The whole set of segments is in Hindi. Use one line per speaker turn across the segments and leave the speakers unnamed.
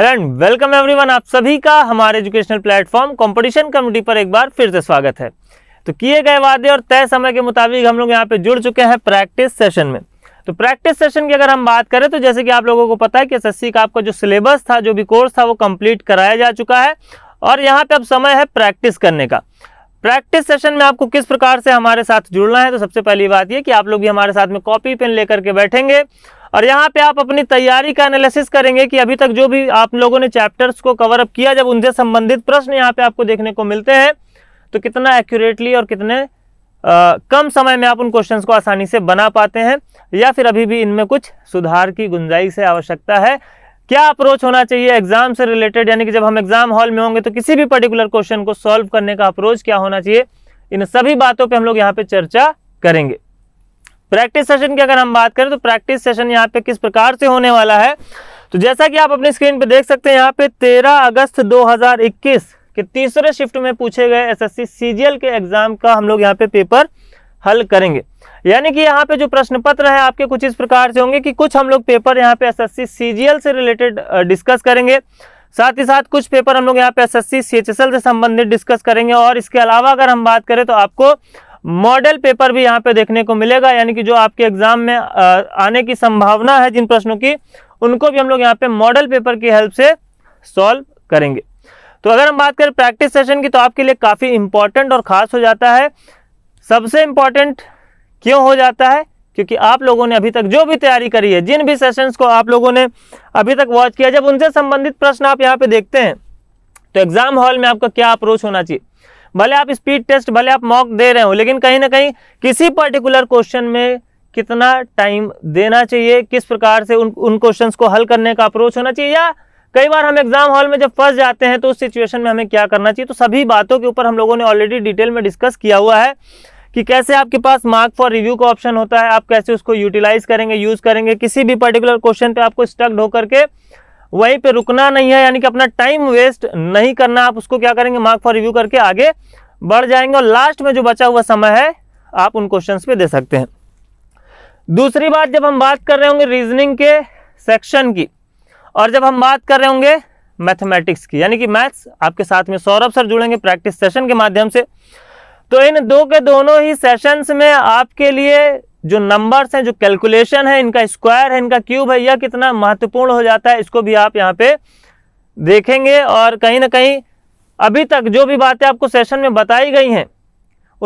हेलो एंड वेलकम एवरीवन आप सभी का हमारे एजुकेशनल प्लेटफॉर्म कंपटीशन कमेटी पर एक बार फिर से स्वागत है तो किए गए वादे और तय समय के मुताबिक हम लोग यहाँ पे जुड़ चुके हैं प्रैक्टिस सेशन में तो प्रैक्टिस सेशन की अगर हम बात करें तो जैसे कि आप लोगों को पता है कि एस का आपका जो सिलेबस था जो भी कोर्स था वो कम्प्लीट कराया जा चुका है और यहाँ पर अब समय है प्रैक्टिस करने का प्रैक्टिस सेशन में आपको किस प्रकार से हमारे साथ जुड़ना है तो सबसे पहली बात ये कि आप लोग भी हमारे साथ में कॉपी पेन लेकर के बैठेंगे और यहाँ पे आप अपनी तैयारी का एनालिसिस करेंगे कि अभी तक जो भी आप लोगों ने चैप्टर्स को कवर अप किया जब उनसे संबंधित प्रश्न यहाँ पे आपको देखने को मिलते हैं तो कितना एक्यूरेटली और कितने आ, कम समय में आप उन क्वेश्चंस को आसानी से बना पाते हैं या फिर अभी भी इनमें कुछ सुधार की गुंजाइश से आवश्यकता है क्या अप्रोच होना चाहिए एग्जाम से रिलेटेड यानी कि जब हम एग्जाम हॉल में होंगे तो किसी भी पर्टिकुलर क्वेश्चन को सॉल्व करने का अप्रोच क्या होना चाहिए इन सभी बातों पर हम लोग यहाँ पे चर्चा करेंगे प्रैक्टिस सेशन की अगर हम बात करें तो प्रैक्टिस सेशन यहाँ पे किस प्रकार से होने वाला है तो जैसा कि आप अपनी स्क्रीन पे देख सकते हैं यहाँ पे 13 अगस्त 2021 के तीसरे शिफ्ट में पूछे गए एसएससी सीजीएल के एग्जाम का हम लोग यहाँ पे पेपर हल करेंगे यानी कि यहाँ पे जो प्रश्न पत्र है आपके कुछ इस प्रकार से होंगे कि कुछ हम लोग पेपर यहाँ पे एसएससी सीजीएल से रिलेटेड डिस्कस करेंगे साथ ही साथ कुछ पेपर हम लोग यहाँ पे एसएससी सीएचएसएल से संबंधित डिस्कस करेंगे और इसके अलावा अगर हम बात करें तो आपको मॉडल पेपर भी यहाँ पे देखने को मिलेगा यानी कि जो आपके एग्जाम में आने की संभावना है जिन प्रश्नों की उनको भी हम लोग यहाँ पे मॉडल पेपर की हेल्प से सॉल्व करेंगे तो अगर हम बात करें प्रैक्टिस सेशन की तो आपके लिए काफ़ी इंपॉर्टेंट और ख़ास हो जाता है सबसे इम्पॉर्टेंट क्यों हो जाता है क्योंकि आप लोगों ने अभी तक जो भी तैयारी करी है जिन भी सेशंस को आप लोगों ने अभी तक वॉच किया जब उनसे संबंधित प्रश्न आप यहाँ पे देखते हैं तो एग्ज़ाम हॉल में आपका क्या अप्रोच होना चाहिए भले आप स्पीड टेस्ट भले आप मॉक दे रहे हो लेकिन कहीं ना कहीं किसी पर्टिकुलर क्वेश्चन में कितना टाइम देना चाहिए किस प्रकार से उन उन क्वेश्चंस को हल करने का अप्रोच होना चाहिए या कई बार हम एग्जाम हॉल में जब फंस जाते हैं तो उस सिचुएशन में हमें क्या करना चाहिए तो सभी बातों के ऊपर हम लोगों ने ऑलरेडी डिटेल में डिस्कस किया हुआ है कि कैसे आपके पास मार्क फॉर रिव्यू का ऑप्शन होता है आप कैसे उसको यूटिलाइज करेंगे यूज करेंगे किसी भी पर्टिकुलर क्वेश्चन पे आपको स्टक्ड होकर के वहीं पे रुकना नहीं है यानी कि अपना टाइम वेस्ट नहीं करना आप उसको क्या करेंगे मार्क फॉर रिव्यू करके आगे बढ़ जाएंगे और लास्ट में जो बचा हुआ समय है आप उन क्वेश्चंस पे दे सकते हैं दूसरी बात जब हम बात कर रहे होंगे रीजनिंग के सेक्शन की और जब हम बात कर रहे होंगे मैथमेटिक्स की यानी कि मैथ्स आपके साथ में सौरभ सर जुड़ेंगे प्रैक्टिस सेशन के माध्यम से तो इन दो के दोनों ही सेशंस में आपके लिए जो नंबर्स हैं जो कैलकुलेशन है इनका स्क्वायर है इनका क्यूब है यह कितना महत्वपूर्ण हो जाता है इसको भी आप यहाँ पे देखेंगे और कहीं ना कहीं अभी तक जो भी बातें आपको सेशन में बताई गई हैं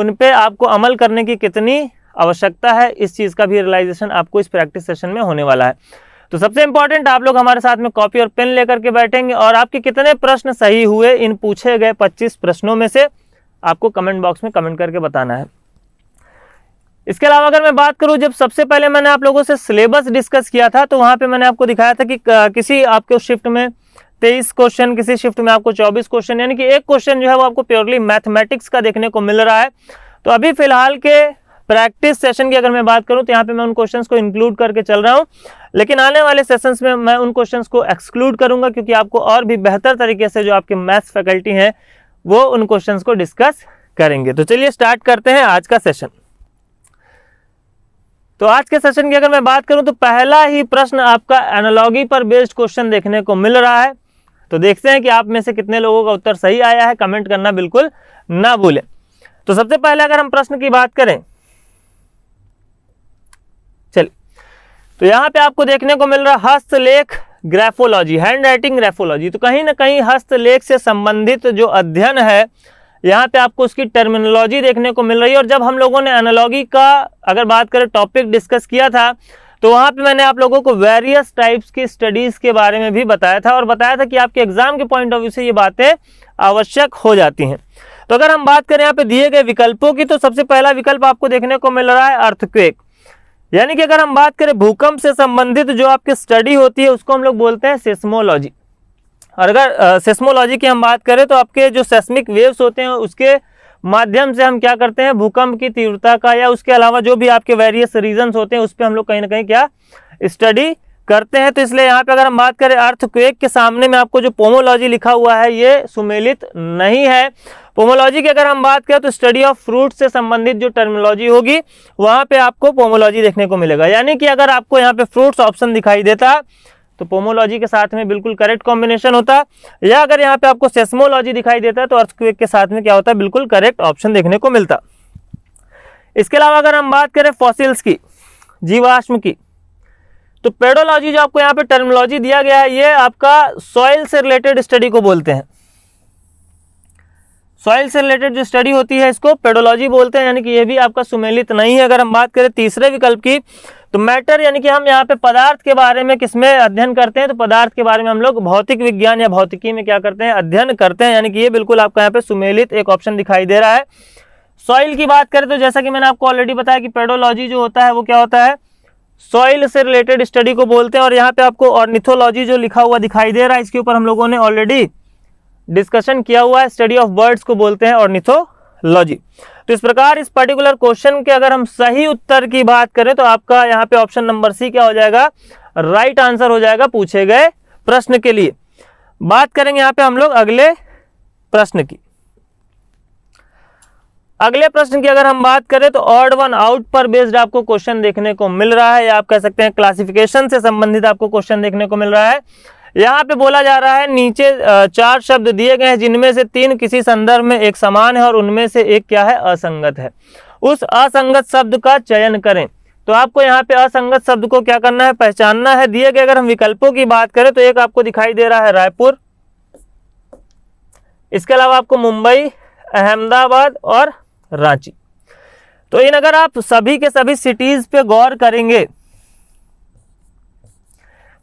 उन पर आपको अमल करने की कितनी आवश्यकता है इस चीज़ का भी रियलाइजेशन आपको इस प्रैक्टिस सेशन में होने वाला है तो सबसे इंपॉर्टेंट आप लोग हमारे साथ में कॉपी और पेन लेकर के बैठेंगे और आपके कितने प्रश्न सही हुए इन पूछे गए 25 प्रश्नों में से आपको कमेंट बॉक्स में कमेंट करके बताना है इसके अलावा अगर मैं बात करूं जब सबसे पहले मैंने आप लोगों से सिलेबस डिस्कस किया था तो वहाँ पे मैंने आपको दिखाया था कि किसी आपके शिफ्ट में तेईस क्वेश्चन किसी शिफ्ट में आपको चौबीस क्वेश्चन यानी कि एक क्वेश्चन जो है वो आपको प्योरली मैथमेटिक्स का देखने को मिल रहा है तो अभी फिलहाल के प्रैक्टिस सेशन की अगर मैं बात करूं तो यहाँ पे मैं उन क्वेश्चंस को इंक्लूड करके चल रहा हूं लेकिन आने वाले सेशंस में मैं उन क्वेश्चंस को एक्सक्लूड करूंगा क्योंकि आपको और भी बेहतर तरीके से जो आपके मैथ्स फैकल्टी हैं वो उन क्वेश्चंस को डिस्कस करेंगे तो चलिए स्टार्ट करते हैं आज का सेशन तो आज के सेशन की अगर मैं बात करूं तो पहला ही प्रश्न आपका एनालॉगी पर बेस्ड क्वेश्चन देखने को मिल रहा है तो देखते हैं कि आप में से कितने लोगों का उत्तर सही आया है कमेंट करना बिल्कुल ना भूलें तो सबसे पहले अगर हम प्रश्न की बात करें चलिए तो यहां पे आपको देखने को मिल रहा हस्तलेख ग्रेफोलॉजी हैंड राइटिंग ग्रेफोलॉजी तो कहीं ना कहीं हस्तलेख से संबंधित जो अध्ययन है यहाँ पे आपको उसकी टर्मिनोलॉजी देखने को मिल रही है और जब हम लोगों ने एनोलॉजी का अगर बात करें टॉपिक डिस्कस किया था तो वहाँ पे मैंने आप लोगों को वेरियस टाइप्स की स्टडीज़ के बारे में भी बताया था और बताया था कि आपके एग्जाम के पॉइंट ऑफ व्यू से ये बातें आवश्यक हो जाती हैं तो अगर हम बात करें यहाँ पे दिए गए विकल्पों की तो सबसे पहला विकल्प आपको देखने को मिल रहा है अर्थक्वेक यानी कि अगर हम बात करें भूकंप से संबंधित जो आपकी स्टडी होती है उसको हम लोग बोलते हैं सिस्मोलॉजी और अगर सेस्मोलॉजी की हम बात करें तो आपके जो सेस्मिक वेव्स होते हैं उसके माध्यम से हम क्या करते हैं भूकंप की तीव्रता का या उसके अलावा जो भी आपके वेरियस रीजन होते हैं उस पर हम लोग कहीं ना कहीं क्या स्टडी करते हैं तो इसलिए यहाँ पे अगर हम बात करें अर्थक्वेक के सामने में आपको जो पोमोलॉजी लिखा हुआ है ये सुमेलित नहीं है पोमोलॉजी की अगर हम बात करें तो स्टडी ऑफ फ्रूट से संबंधित जो टर्मोलॉजी होगी वहाँ पे आपको पोमोलॉजी देखने को मिलेगा यानी कि अगर आपको यहाँ पे फ्रूट्स ऑप्शन दिखाई देता तो पोमोलॉजी के साथ में बिल्कुल करेक्ट कॉम्बिनेशन होता है या अगर यहाँ पे आपको सेस्मोलॉजी दिखाई देता है तो अर्थक्वेक के साथ में क्या होता है बिल्कुल करेक्ट ऑप्शन देखने को मिलता इसके अलावा अगर हम बात करें फॉसिल्स की जीवाश्म की तो पेडोलॉजी जो आपको यहाँ पे टर्मोलॉजी दिया गया है ये आपका सॉइल से रिलेटेड स्टडी को बोलते हैं सॉइल से रिलेटेड जो स्टडी होती है इसको पेडोलॉजी बोलते हैं यानी कि ये भी आपका सुमेलित नहीं है अगर हम बात करें तीसरे विकल्प की तो मैटर यानी कि हम यहाँ पे पदार्थ के बारे में किसमें अध्ययन करते हैं तो पदार्थ के बारे में हम लोग भौतिक विज्ञान या भौतिकी में क्या करते हैं अध्ययन करते हैं यानी कि ये बिल्कुल आपका यहाँ पे सुमेलित एक ऑप्शन दिखाई दे रहा है सॉइल की बात करें तो जैसा कि मैंने आपको ऑलरेडी बताया कि पेडोलॉजी जो होता है वो क्या होता है सॉइल से रिलेटेड स्टडी को बोलते हैं और यहाँ पे आपको ऑर्निथोलॉजी जो लिखा हुआ दिखाई दे रहा है इसके ऊपर हम लोगों ने ऑलरेडी डिस्कशन किया हुआ है स्टडी ऑफ बर्ड्स को बोलते हैं ऑर्निथो लो जी तो इस प्रकार इस पर्टिकुलर क्वेश्चन के अगर हम सही उत्तर की बात करें तो आपका यहाँ पे ऑप्शन नंबर सी क्या हो जाएगा राइट आंसर हो जाएगा पूछे गए प्रश्न के लिए बात करेंगे यहाँ पे हम लोग अगले प्रश्न की अगले प्रश्न की अगर हम बात करें तो ऑर्ड वन आउट पर बेस्ड आपको क्वेश्चन देखने को मिल रहा है या आप कह सकते हैं क्लासिफिकेशन से संबंधित आपको क्वेश्चन देखने को मिल रहा है यहाँ पे बोला जा रहा है नीचे चार शब्द दिए गए हैं जिनमें से तीन किसी संदर्भ में एक समान है और उनमें से एक क्या है असंगत है उस असंगत शब्द का चयन करें तो आपको यहाँ पे असंगत शब्द को क्या करना है पहचानना है दिए गए अगर हम विकल्पों की बात करें तो एक आपको दिखाई दे रहा है रायपुर इसके अलावा आपको मुंबई अहमदाबाद और रांची तो इन अगर आप सभी के सभी सिटीज़ पे गौर करेंगे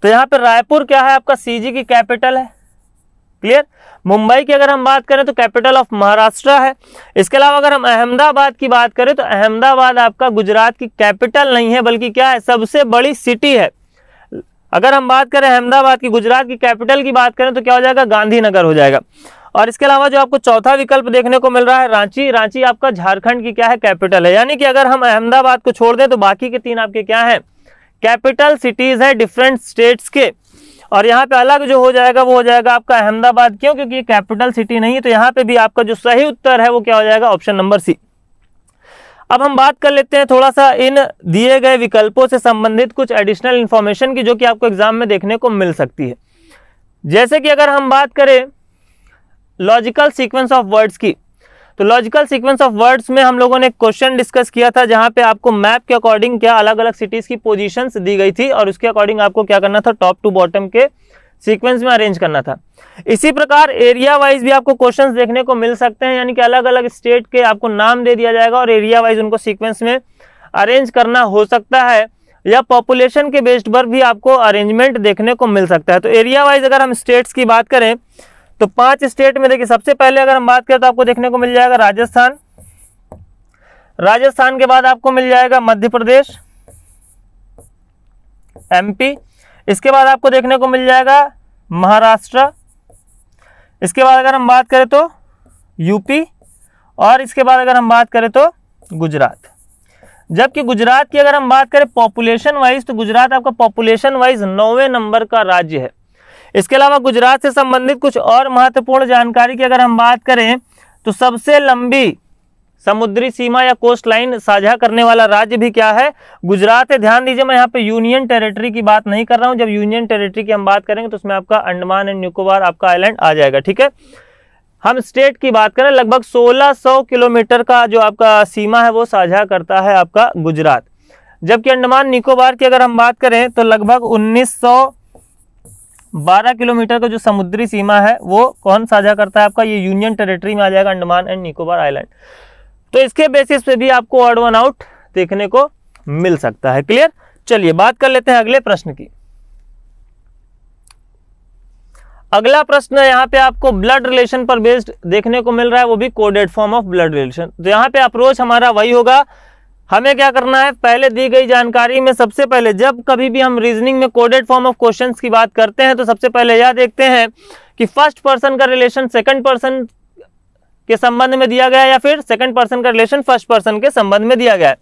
तो यहाँ पे रायपुर क्या है आपका सीजी की कैपिटल है क्लियर मुंबई की अगर हम बात करें तो कैपिटल ऑफ महाराष्ट्र है इसके अलावा अगर हम अहमदाबाद की बात करें तो अहमदाबाद आपका गुजरात की कैपिटल नहीं है बल्कि क्या है सबसे बड़ी सिटी है अगर हम बात करें अहमदाबाद की गुजरात की कैपिटल की बात करें तो क्या हो जाएगा गांधीनगर हो जाएगा और इसके अलावा जो आपको चौथा विकल्प देखने को मिल रहा है रांची रांची आपका झारखंड की क्या है कैपिटल है यानी कि अगर हम अहमदाबाद को छोड़ दें तो बाकी के तीन आपके क्या हैं कैपिटल सिटीज़ है डिफरेंट स्टेट्स के और यहाँ पे अलग जो हो जाएगा वो हो जाएगा आपका अहमदाबाद क्यों क्योंकि ये कैपिटल सिटी नहीं है तो यहाँ पे भी आपका जो सही उत्तर है वो क्या हो जाएगा ऑप्शन नंबर सी अब हम बात कर लेते हैं थोड़ा सा इन दिए गए विकल्पों से संबंधित कुछ एडिशनल इन्फॉर्मेशन की जो कि आपको एग्जाम में देखने को मिल सकती है जैसे कि अगर हम बात करें लॉजिकल सीक्वेंस ऑफ वर्ड्स की तो लॉजिकल सीक्वेंस ऑफ वर्ड्स में हम लोगों ने क्वेश्चन डिस्कस किया था जहां पे आपको मैप के अकॉर्डिंग क्या अलग अलग सिटीज की पोजीशंस दी गई थी और उसके अकॉर्डिंग आपको क्या करना था टॉप टू बॉटम के सीक्वेंस में अरेंज करना था इसी प्रकार एरिया वाइज भी आपको क्वेश्चंस देखने को मिल सकते हैं यानी कि अलग अलग स्टेट के आपको नाम दे दिया जाएगा और एरिया वाइज उनको सीक्वेंस में अरेंज करना हो सकता है या पॉपुलेशन के बेस्ड पर भी आपको अरेंजमेंट देखने को मिल सकता है तो एरिया वाइज अगर हम स्टेट्स की बात करें तो पांच स्टेट में देखिए सबसे पहले अगर हम बात करें तो आपको देखने को मिल जाएगा राजस्थान राजस्थान के बाद आपको मिल जाएगा मध्य प्रदेश एमपी इसके बाद आपको देखने को मिल जाएगा महाराष्ट्र इसके बाद अगर हम बात करें तो यूपी और इसके बाद अगर हम बात करें तो गुजरात जबकि गुजरात की अगर हम बात करें पॉपुलेशन वाइज तो गुजरात आपका पॉपुलेशन वाइज नौवे नंबर का राज्य है इसके अलावा गुजरात से संबंधित कुछ और महत्वपूर्ण जानकारी की अगर हम बात करें तो सबसे लंबी समुद्री सीमा या कोस्ट लाइन साझा करने वाला राज्य भी क्या है गुजरात है ध्यान दीजिए मैं यहाँ पे यूनियन टेरिटरी की बात नहीं कर रहा हूँ जब यूनियन टेरिटरी की हम बात करेंगे तो उसमें आपका अंडमान एंड निकोबार आपका आइलैंड आ जाएगा ठीक है हम स्टेट की बात करें लगभग 1600 किलोमीटर का जो आपका सीमा है वो साझा करता है आपका गुजरात जबकि अंडमान निकोबार की अगर हम बात करें तो लगभग उन्नीस 12 किलोमीटर का जो समुद्री सीमा है वो कौन साझा करता है आपका ये यूनियन टेरिटरी में आ जाएगा अंडमान एंड निकोबार आइलैंड तो इसके बेसिस पे भी आपको ऑर्ड वन आउट देखने को मिल सकता है क्लियर चलिए बात कर लेते हैं अगले प्रश्न की अगला प्रश्न यहाँ पे आपको ब्लड रिलेशन पर बेस्ड देखने को मिल रहा है वो भी coded form of blood relation तो यहाँ पे अप्रोच हमारा वही होगा हमें क्या करना है पहले दी गई जानकारी में सबसे पहले जब कभी भी हम रीजनिंग में कोडेड फॉर्म ऑफ क्वेश्चंस की बात करते हैं तो सबसे पहले यह देखते हैं कि फर्स्ट पर्सन का रिलेशन सेकंड पर्सन के संबंध में दिया गया या फिर सेकंड पर्सन का रिलेशन फर्स्ट पर्सन के संबंध में दिया गया है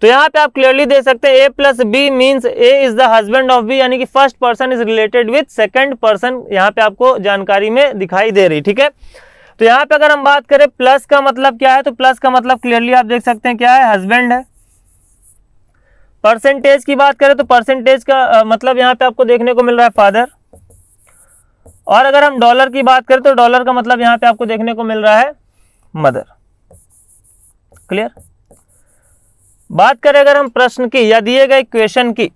तो यहाँ पे आप क्लियरली देख सकते हैं A plus B means A is the husband of B यानी कि first person is related with second person यहाँ पे आपको जानकारी में दिखाई दे रही ठीक है तो यहाँ पे अगर हम बात करें प्लस का मतलब क्या है तो प्लस का मतलब क्लियरली आप देख सकते हैं क्या है हस्बैंड है परसेंटेज की बात करें तो परसेंटेज का आ, मतलब यहाँ पे आपको देखने को मिल रहा है फादर और अगर हम डॉलर की बात करें तो डॉलर का मतलब यहाँ पे आपको देखने को मिल रहा है मदर क्लियर बात करें अगर हम प्रश्न की या दिए गए क्वेश्चन की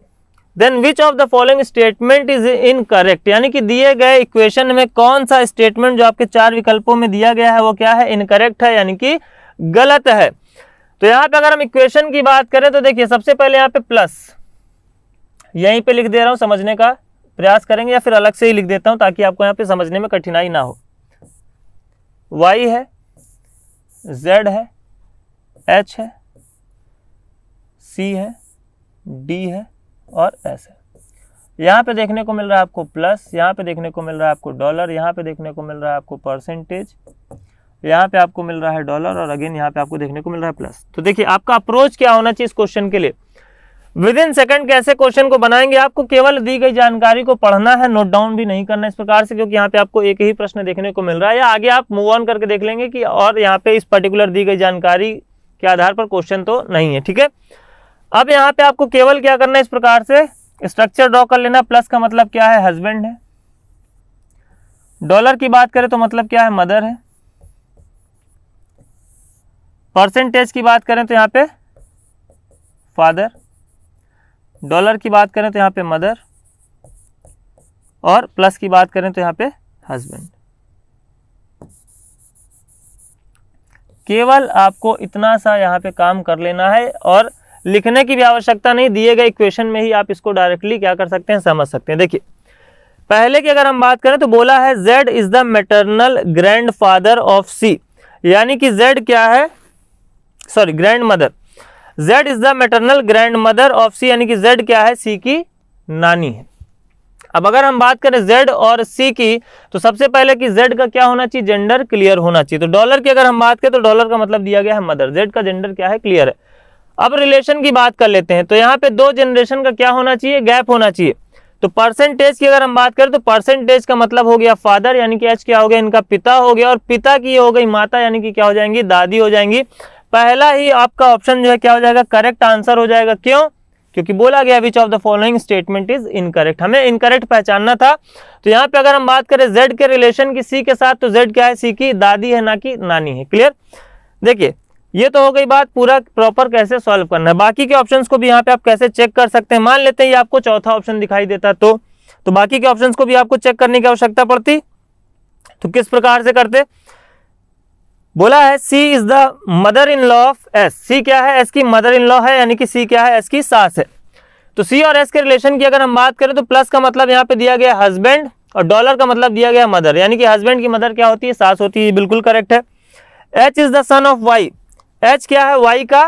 then which of the following statement is incorrect यानी कि दिए गए इक्वेशन में कौन सा स्टेटमेंट जो आपके चार विकल्पों में दिया गया है वो क्या है इनकरेक्ट है यानी कि गलत है तो यहां पर अगर हम इक्वेशन की बात करें तो देखिए सबसे पहले यहाँ पे प्लस यहीं पे लिख दे रहा हूं समझने का प्रयास करेंगे या फिर अलग से ही लिख देता हूं ताकि आपको यहाँ पे समझने में कठिनाई ना हो वाई है जेड है एच है सी है डी है और ऐसे यहाँ पे देखने को मिल रहा है आपको प्लस यहाँ पे देखने को मिल रहा है आपको डॉलर यहाँ पे देखने को मिल रहा है आपको परसेंटेज यहाँ पे आपको मिल रहा है डॉलर और अगेन यहाँ पे आपको देखने को मिल रहा है प्लस तो देखिए आपका अप्रोच क्या होना चाहिए इस क्वेश्चन के लिए विद इन सेकंड कैसे क्वेश्चन को बनाएंगे आपको केवल दी गई जानकारी को पढ़ना है नोट डाउन भी नहीं करना इस प्रकार से क्योंकि यहाँ पे आपको एक ही प्रश्न देखने को मिल रहा है या आगे आप मूव ऑन करके देख लेंगे कि और यहाँ पे इस पर्टिकुलर दी गई जानकारी के आधार पर क्वेश्चन तो नहीं है ठीक है अब यहाँ पे आपको केवल क्या करना है इस प्रकार से स्ट्रक्चर ड्रॉ कर लेना प्लस का मतलब क्या है हस्बैंड है डॉलर की बात करें तो मतलब क्या है मदर है परसेंटेज की बात करें तो यहाँ पे फादर डॉलर की बात करें तो यहाँ पे मदर और प्लस की बात करें तो यहाँ पे हस्बैंड केवल आपको इतना सा यहाँ पे काम कर लेना है और लिखने की भी आवश्यकता नहीं दिए गए क्वेश्चन में ही आप इसको डायरेक्टली क्या कर सकते हैं समझ सकते हैं देखिए पहले की अगर हम बात करें तो बोला है Z is the maternal grandfather of C यानी कि जेड क्या है sorry grandmother Z is the maternal grandmother of C यानी कि जेड क्या है सी की नानी है अब अगर हम बात करें जेड और सी की तो सबसे पहले कि जेड का क्या होना चाहिए जेंडर क्लियर होना चाहिए तो डॉलर की अगर हम बात करें तो डॉलर का मतलब दिया गया है मदर जेड का जेंडर क्या है क्लियर है अब रिलेशन की बात कर लेते हैं तो यहाँ पे दो जनरेशन का क्या होना चाहिए गैप होना चाहिए तो परसेंटेज की अगर हम बात करें तो परसेंटेज का मतलब हो गया फादर यानी कि एच क्या हो गया इनका पिता हो गया और पिता की हो गई माता यानी कि क्या हो जाएंगी दादी हो जाएंगी पहला ही आपका ऑप्शन जो है क्या हो जाएगा करेक्ट आंसर हो जाएगा क्यों क्योंकि बोला गया which of the following statement is incorrect हमें इनकरेक्ट पहचानना था तो यहाँ पे अगर हम बात करें जेड के रिलेशन की सी के साथ तो जेड क्या है सी की दादी है ना कि नानी है क्लियर देखिए ये तो हो गई बात पूरा प्रॉपर कैसे सॉल्व करना है बाकी के ऑप्शंस को भी यहाँ पे आप कैसे चेक कर सकते हैं मान लेते हैं ये आपको चौथा ऑप्शन दिखाई देता तो तो बाकी के ऑप्शंस को भी आपको चेक करने की आवश्यकता पड़ती तो किस प्रकार से करते बोला है C is the mother in law of S C क्या है एस की मदर इन लॉ है यानी कि सी क्या है एस की सास है तो सी और एस के रिलेशन की अगर हम बात करें तो प्लस का मतलब यहाँ पे दिया गया हस्बैंड और डॉलर का मतलब दिया गया मदर यानी कि हस्बैंड की मदर क्या होती है सास होती है बिल्कुल करेक्ट है H is the son of Y H क्या है वाई का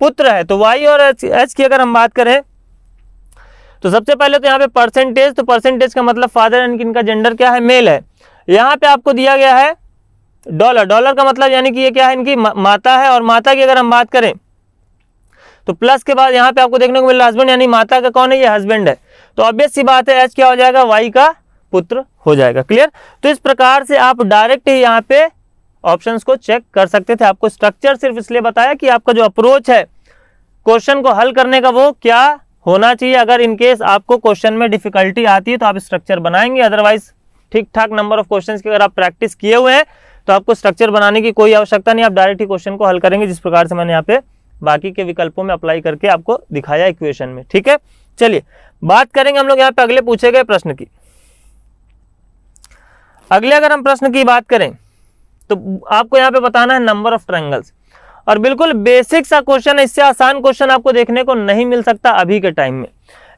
पुत्र है तो वाई और एच एच की अगर हम बात करें तो सबसे पहले तो यहाँ पे परसेंटेज तो परसेंटेज का मतलब फादर एंड इनका जेंडर क्या है मेल है यहाँ पे आपको दिया गया है डॉलर डॉलर का मतलब यानी कि ये क्या है इनकी माता है और माता की अगर हम बात करें तो प्लस के बाद यहाँ पे आपको देखने को मिल रहा हस्बैंड यानी माता का कौन है ये हस्बैंड है तो ऑब्वियस सी बात है एच क्या हो जाएगा वाई का पुत्र हो जाएगा क्लियर तो इस प्रकार से आप डायरेक्ट ही यहाँ पे ऑप्शंस को चेक कर सकते थे आपको स्ट्रक्चर सिर्फ इसलिए बताया कि आपका जो अप्रोच है क्वेश्चन को हल करने का वो क्या होना चाहिए अगर इनकेस आपको क्वेश्चन में डिफिकल्टी आती है तो आप स्ट्रक्चर बनाएंगे अदरवाइज ठीक ठाक नंबर ऑफ क्वेश्चन की अगर आप प्रैक्टिस किए हुए हैं तो आपको स्ट्रक्चर बनाने की कोई आवश्यकता नहीं आप डायरेक्ट ही क्वेश्चन को हल करेंगे जिस प्रकार से मैंने यहाँ पे बाकी के विकल्पों में अप्लाई करके आपको दिखाया इक्वेशन में ठीक है चलिए बात करेंगे हम लोग यहाँ पे अगले पूछे गए प्रश्न की अगले अगर हम प्रश्न की बात करें तो आपको यहाँ पे बताना है नंबर ऑफ ट्रायंगल्स और बिल्कुल बेसिक सा क्वेश्चन इससे आसान क्वेश्चन आपको देखने को नहीं मिल सकता अभी के टाइम में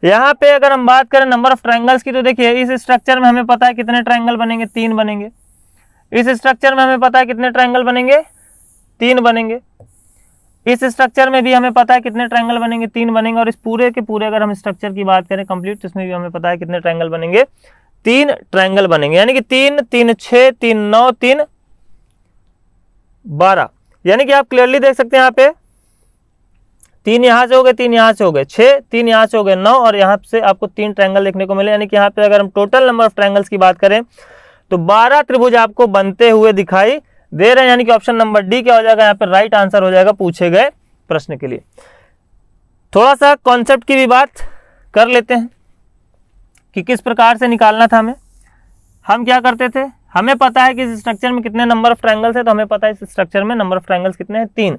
यहाँ पे अगर हम बात करें नंबर ऑफ ट्रायंगल्स की तो देखिए इस स्ट्रक्चर में हमें पता है कितने ट्रायंगल बनेंगे तीन बनेंगे इस स्ट्रक्चर में हमें पता है कितने ट्रायंगल बनेंगे तीन बनेंगे इस स्ट्रक्चर में भी हमें पता है कितने ट्रायंगल बनेंगे तीन बनेंगे और इस पूरे के पूरे अगर हम स्ट्रक्चर की बात करें कंप्लीट तो इसमें भी हमें पता है कितने ट्रायंगल बनेंगे तीन ट्रायंगल बनेंगे यानी कि तीन तीन छः तीन नौ तीन बारह यानी कि आप क्लियरली देख सकते हैं यहाँ पे तीन यहाँ से हो गए तीन यहाँ से हो गए छः तीन यहाँ से हो गए नौ और यहाँ से आपको तीन ट्रायंगल देखने को मिले यानी कि यहाँ पे अगर हम टोटल नंबर ऑफ ट्रायंगल्स की बात करें तो बारह त्रिभुज आपको बनते हुए दिखाई दे रहे हैं यानी कि ऑप्शन नंबर डी क्या हो जाएगा यहाँ पर राइट आंसर हो जाएगा पूछे गए प्रश्न के लिए थोड़ा सा कॉन्सेप्ट की भी बात कर लेते हैं कि किस प्रकार से निकालना था हमें हम क्या करते थे हमें पता है कि इस स्ट्रक्चर में कितने नंबर ऑफ ट्रैंगल्स है तो हमें पता है इस स्ट्रक्चर में नंबर ऑफ ट्रैंगल्स कितने हैं तीन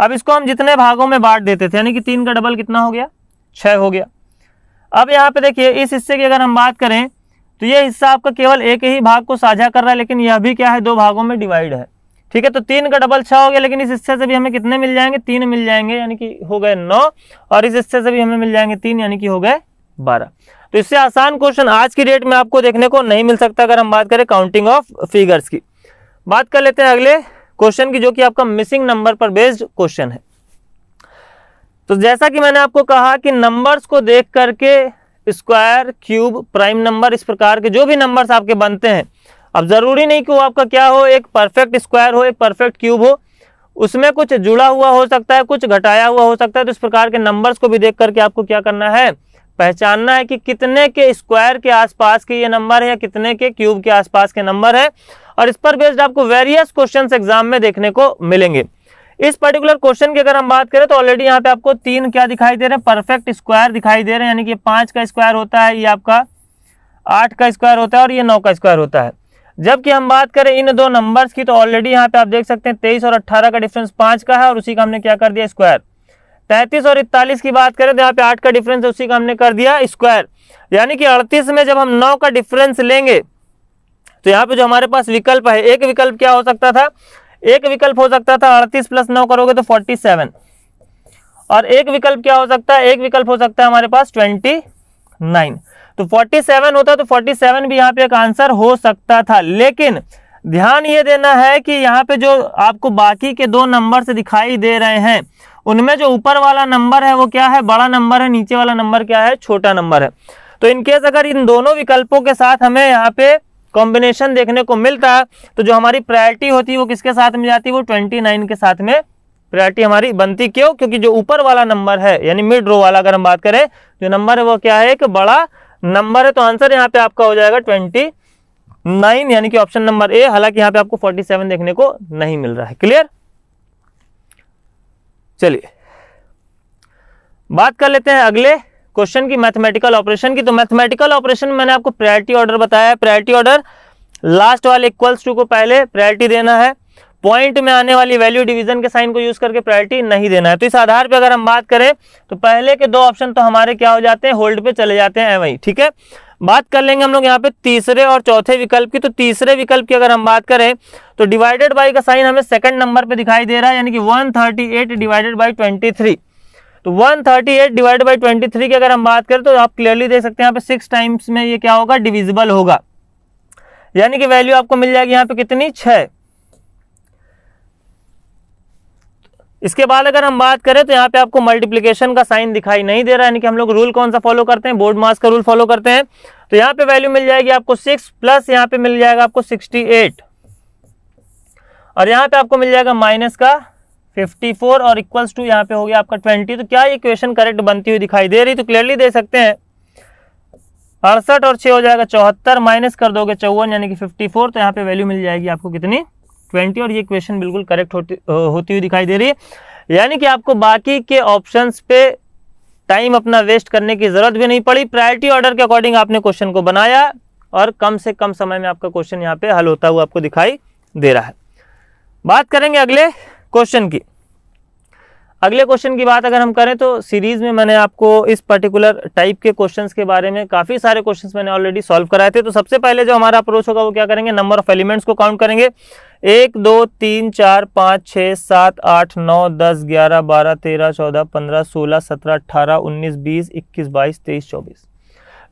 अब इसको हम जितने भागों में बांट देते थे यानी कि तीन का डबल कितना हो गया छः हो गया अब यहाँ पे देखिए इस हिस्से की अगर हम बात करें तो ये हिस्सा आपका केवल एक ही भाग को साझा कर रहा है लेकिन यह भी क्या है दो भागों में डिवाइड है ठीक है तो तीन का डबल छः हो गया लेकिन इस हिस्से से भी हमें कितने मिल जाएंगे तीन मिल जाएंगे यानी कि हो गए नौ और इस हिस्से से भी हमें मिल जाएंगे तीन यानी कि हो गए बारह तो इससे आसान क्वेश्चन आज की डेट में आपको देखने को नहीं मिल सकता अगर हम बात करें काउंटिंग ऑफ फिगर्स की बात कर लेते हैं अगले क्वेश्चन की जो कि आपका मिसिंग नंबर पर बेस्ड क्वेश्चन है तो जैसा कि मैंने आपको कहा कि नंबर्स को देख करके स्क्वायर क्यूब प्राइम नंबर इस प्रकार के जो भी नंबर्स आपके बनते हैं अब ज़रूरी नहीं कि वो आपका क्या हो एक परफेक्ट स्क्वायर हो एक परफेक्ट क्यूब हो उसमें कुछ जुड़ा हुआ हो सकता है कुछ घटाया हुआ हो सकता है तो इस प्रकार के नंबर्स को भी देख करके आपको क्या करना है पहचानना है कि कितने के स्क्वायर के आसपास के ये नंबर है या कितने के क्यूब के आसपास के नंबर है और इस पर बेस्ड आपको वेरियस क्वेश्चन एग्जाम में देखने को मिलेंगे इस पर्टिकुलर क्वेश्चन की अगर हम बात करें तो ऑलरेडी यहाँ पे आपको तीन क्या दिखाई दे रहे हैं परफेक्ट स्क्वायर दिखाई दे रहे हैं यानी कि पांच का स्क्वायर होता है ये आपका आठ का स्क्वायर होता है और ये नौ का स्क्वायर होता है जबकि हम बात करें इन दो नंबर्स की तो ऑलरेडी यहाँ पे आप देख सकते हैं तेईस और अट्ठारह का डिफरेंस पांच का है और उसी का हमने क्या कर दिया स्क्वायर तैंतीस और इकतालीस की बात करें तो यहाँ पे आठ का डिफरेंस उसी का हमने कर दिया स्क्वायर यानी कि अड़तीस में जब हम नौ का डिफरेंस लेंगे तो यहाँ पे जो हमारे पास विकल्प है एक विकल्प क्या हो सकता था एक विकल्प हो सकता था अड़तीस प्लस नौ करोगे तो फोर्टी सेवन और एक विकल्प क्या हो सकता है एक विकल्प हो सकता है हमारे पास ट्वेंटी नाइन तो फोर्टी सेवन होता तो फोर्टी सेवन भी यहाँ पे एक आंसर हो सकता था लेकिन ध्यान ये देना है कि यहाँ पे जो आपको बाकी के दो नंबर से दिखाई दे रहे हैं उनमें जो ऊपर वाला नंबर है वो क्या है बड़ा नंबर है नीचे वाला नंबर क्या है छोटा नंबर है तो इनकेस अगर इन दोनों विकल्पों के साथ हमें यहाँ पे कॉम्बिनेशन देखने को मिलता है तो जो हमारी प्रायोरिटी होती है वो किसके साथ में जाती है वो ट्वेंटी नाइन के साथ में प्रायोरिटी हमारी बनती क्यों क्योंकि जो ऊपर वाला नंबर है यानी मिड रो वाला अगर हम बात करें जो नंबर है वो क्या है एक बड़ा नंबर है तो आंसर यहाँ पे आपका हो जाएगा ट्वेंटी नाइन यानी कि ऑप्शन नंबर ए हालांकि यहाँ पे आपको फोर्टी सेवन देखने को नहीं मिल रहा है क्लियर चलिए बात कर लेते हैं अगले क्वेश्चन की मैथमेटिकल ऑपरेशन की तो मैथमेटिकल ऑपरेशन में मैंने आपको प्रायोरिटी ऑर्डर बताया है प्रायोरिटी ऑर्डर लास्ट वाले इक्वल्स टू को पहले प्रायोरिटी देना है पॉइंट में आने वाली वैल्यू डिवीजन के साइन को यूज करके प्रायोरिटी नहीं देना है तो इस आधार पर अगर हम बात करें तो पहले के दो ऑप्शन तो हमारे क्या हो जाते हैं होल्ड पे चले जाते हैं वही ठीक है बात कर लेंगे हम लोग यहाँ पे तीसरे और चौथे विकल्प की तो तीसरे विकल्प की अगर हम बात करें तो डिवाइडेड बाई का साइन हमें सेकंड नंबर पे दिखाई दे रहा है यानी कि 138 डिवाइडेड बाई 23 तो 138 डिवाइडेड बाई 23 की अगर हम बात करें तो आप क्लियरली देख सकते हैं यहाँ पे सिक्स टाइम्स में ये क्या होगा डिविजिबल होगा यानी कि वैल्यू आपको मिल जाएगी यहाँ पे कितनी छः इसके बाद अगर हम बात करें तो यहाँ पे आपको मल्टीप्लीकेशन का साइन दिखाई नहीं दे रहा है यानी कि हम लोग रूल कौन सा फॉलो करते हैं बोर्ड मास का रूल फॉलो करते हैं तो यहाँ पे वैल्यू मिल जाएगी आपको सिक्स प्लस यहाँ पे मिल जाएगा आपको सिक्सटी एट और यहाँ पे आपको मिल जाएगा माइनस का फिफ्टी फोर और इक्वल्स टू यहाँ पे हो गया आपका ट्वेंटी तो क्या ये क्वेश्चन करेक्ट बनती हुई दिखाई दे रही तो क्लियरली दे सकते हैं अड़सठ और छः हो जाएगा चौहत्तर माइनस कर दोगे चौवन यानी कि फिफ्टी फोर तो यहाँ पे वैल्यू मिल जाएगी आपको कितनी ट्वेंटी और ये क्वेश्चन बिल्कुल करेक्ट होती होती हुई दिखाई दे रही है यानी कि आपको बाकी के ऑप्शन पे टाइम अपना वेस्ट करने की ज़रूरत भी नहीं पड़ी प्रायोरिटी ऑर्डर के अकॉर्डिंग आपने क्वेश्चन को बनाया और कम से कम समय में आपका क्वेश्चन यहाँ पे हल होता हुआ आपको दिखाई दे रहा है बात करेंगे अगले क्वेश्चन की अगले क्वेश्चन की बात अगर हम करें तो सीरीज में मैंने आपको इस पर्टिकुलर टाइप के क्वेश्चंस के बारे में काफी सारे क्वेश्चंस मैंने ऑलरेडी सॉल्व कराए थे तो सबसे पहले जो हमारा अप्रोच होगा वो क्या करेंगे नंबर ऑफ एलिमेंट्स को काउंट करेंगे एक दो तीन चार पाँच छः सात आठ नौ दस ग्यारह बारह तेरह चौदह पंद्रह सोलह सत्रह अठारह उन्नीस बीस इक्कीस बाईस तेईस चौबीस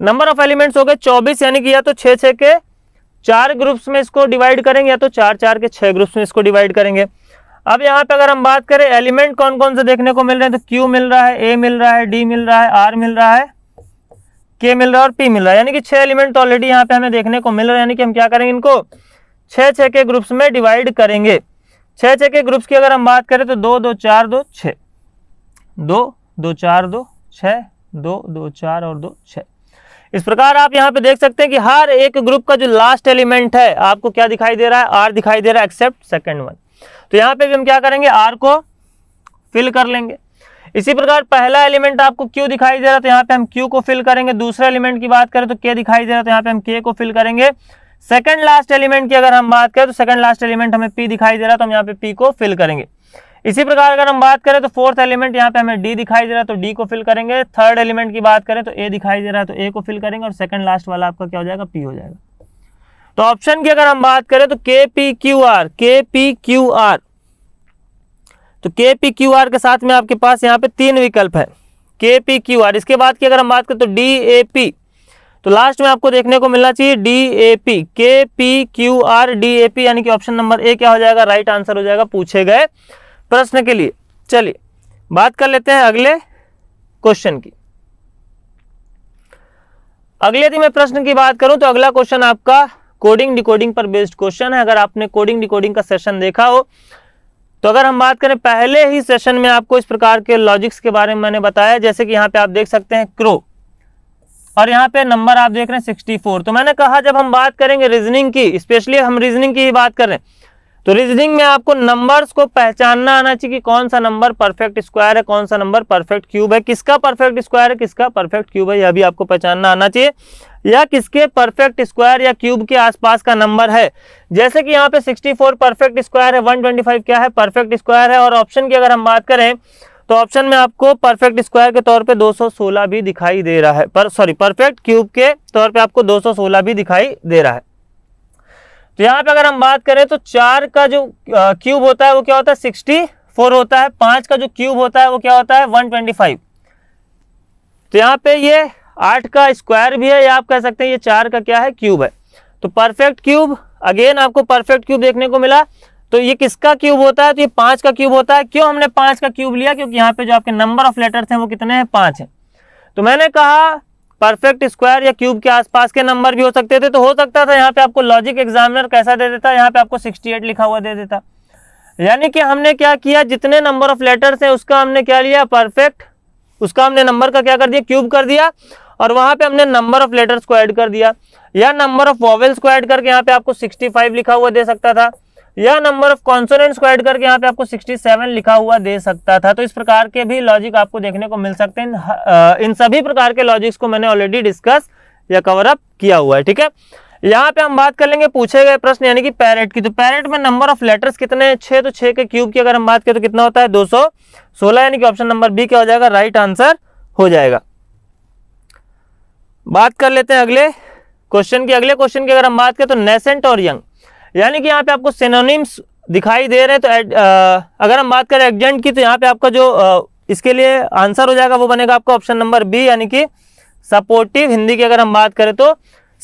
नंबर ऑफ एलिमेंट्स हो गए चौबीस यानी कि या तो छः छः के चार ग्रुप्स में इसको डिवाइड करेंगे या तो चार चार के छः ग्रुप्स में इसको डिवाइड करेंगे अब यहाँ पे अगर हम बात करें एलिमेंट कौन कौन से देखने को मिल रहे हैं तो क्यू मिल रहा है ए मिल रहा है डी मिल रहा है आर मिल रहा है के मिल रहा है और पी मिल रहा है यानी कि छह एलिमेंट तो ऑलरेडी यहाँ पे हमें देखने को मिल रहा है यानी कि हम क्या करेंगे इनको छः छः के ग्रुप्स में डिवाइड करेंगे छः छः के ग्रुप्स की अगर हम बात करें तो दो दो चार दो छ दो दो चार दो छ दो दो चार और दो छ इस प्रकार आप यहाँ पे देख सकते हैं कि हर एक ग्रुप का जो लास्ट एलिमेंट है आपको क्या दिखाई दे रहा है आर दिखाई दे रहा है एक्सेप्ट सेकेंड वन तो यहाँ पे भी हम क्या करेंगे आर को फिल कर लेंगे इसी प्रकार पहला एलिमेंट आपको क्यू दिखाई दे रहा है तो यहाँ पे हम क्यू को फिल करेंगे दूसरे एलिमेंट की बात करें तो के दिखाई दे रहा है तो यहाँ पे हम के को फिल करेंगे सेकंड लास्ट एलिमेंट की अगर हम बात करें तो सेकंड लास्ट एलिमेंट हमें पी दिखाई दे रहा है तो हम यहाँ पे पी को फिल करेंगे इसी प्रकार अगर हम बात करें तो फोर्थ एलिमेंट यहाँ पे हमें डी दिखाई दे रहा है तो डी को फिल करेंगे थर्ड एलिमेंट की बात करें तो ए दिखाई दे रहा है तो ए को फिल करेंगे और सेकंड लास्ट वाला आपका क्या हो जाएगा पी हो जाएगा तो ऑप्शन की अगर हम बात करें तो K P Q R K P Q R तो के पी क्यू आर के साथ में आपके पास यहाँ पे तीन विकल्प है के पी क्यू आर इसके बाद की अगर हम बात करें तो डी ए पी तो लास्ट में आपको देखने को मिलना चाहिए D A P K P Q R D A P यानी कि ऑप्शन नंबर ए क्या हो जाएगा राइट आंसर हो जाएगा पूछे गए प्रश्न के लिए चलिए बात कर लेते हैं अगले क्वेश्चन की अगले यदि मैं प्रश्न की बात करूं तो अगला क्वेश्चन आपका कोडिंग डिकोडिंग पर बेस्ड क्वेश्चन है अगर आपने कोडिंग डिकोडिंग का सेशन देखा हो तो अगर हम बात करें पहले ही सेशन में आपको इस प्रकार के लॉजिक्स के बारे में मैंने बताया जैसे कि यहाँ पे आप देख सकते हैं क्रो और यहाँ पे नंबर आप देख रहे हैं 64 तो मैंने कहा जब हम बात करेंगे रीजनिंग की स्पेशली हम रीजनिंग की ही बात कर रहे हैं तो रीजनिंग में आपको नंबर्स को पहचानना आना चाहिए कि कौन सा नंबर परफेक्ट स्क्वायर है कौन सा नंबर परफेक्ट क्यूब है किसका परफेक्ट स्क्वायर है किसका परफेक्ट क्यूब है यह भी आपको पहचानना आना चाहिए या किसके परफेक्ट स्क्वायर या क्यूब के आसपास का नंबर है जैसे कि यहाँ पे 64 परफेक्ट स्क्वायर है 125 क्या है परफेक्ट स्क्वायर है और ऑप्शन की अगर हम बात करें तो ऑप्शन में आपको परफेक्ट स्क्वायर के तौर पे 216 भी दिखाई दे रहा है पर सॉरी परफेक्ट क्यूब के तौर पे आपको 216 भी दिखाई दे रहा है तो यहाँ पे अगर हम बात करें तो चार का जो क्यूब होता है वो क्या होता है सिक्सटी फोर होता है पांच का जो क्यूब होता है वो क्या होता है वन ट्वेंटी फाइव तो यहाँ पे ये आठ का स्क्वायर भी है या आप कह सकते हैं ये चार का क्या है क्यूब है तो परफेक्ट क्यूब अगेन आपको परफेक्ट क्यूब देखने को मिला तो ये किसका क्यूब होता है तो ये पांच का क्यूब होता है क्यों हमने पांच का क्यूब लिया क्योंकि यहाँ पे जो आपके नंबर ऑफ लेटर्स हैं वो कितने हैं पांच हैं तो मैंने कहा परफेक्ट स्क्वायर या क्यूब के आसपास के नंबर भी हो सकते थे तो हो सकता था यहाँ पे आपको लॉजिक एग्जामिनर कैसा दे देता यहाँ पे आपको 68 लिखा हुआ दे देता यानी कि हमने क्या किया जितने नंबर ऑफ लेटर्स हैं उसका हमने क्या लिया परफेक्ट उसका हमने नंबर का क्या कर दिया क्यूब कर दिया और वहाँ पर हमने नंबर ऑफ लेटर्स को ऐड कर दिया या नंबर ऑफ वॉवल्स को ऐड करके यहाँ पे आपको सिक्सटी लिखा हुआ दे सकता था या नंबर ऑफ कॉन्सोनेंट को ऐड करके यहाँ पे आपको 67 लिखा हुआ दे सकता था तो इस प्रकार के भी लॉजिक आपको देखने को मिल सकते हैं इन सभी प्रकार के लॉजिक्स को मैंने ऑलरेडी डिस्कस या कवर अप किया हुआ है ठीक है यहाँ पे हम बात कर लेंगे पूछे गए प्रश्न यानी कि पैरेट की तो पैरेट में नंबर ऑफ लेटर्स कितने हैं छः तो छः के क्यूब की अगर हम बात करें तो कितना होता है दो यानी कि ऑप्शन नंबर बी क्या हो जाएगा राइट आंसर हो जाएगा बात कर लेते हैं अगले क्वेश्चन की अगले क्वेश्चन की अगर हम बात करें तो नेसेंट और यंग यानी कि यहाँ पे आपको सेनोनिम्स दिखाई दे रहे हैं तो आ, अगर हम बात करें एग्जेंट की तो यहाँ पे आपका जो आ, इसके लिए आंसर हो जाएगा वो बनेगा आपका ऑप्शन नंबर बी यानी कि सपोर्टिव हिंदी की अगर हम बात करें तो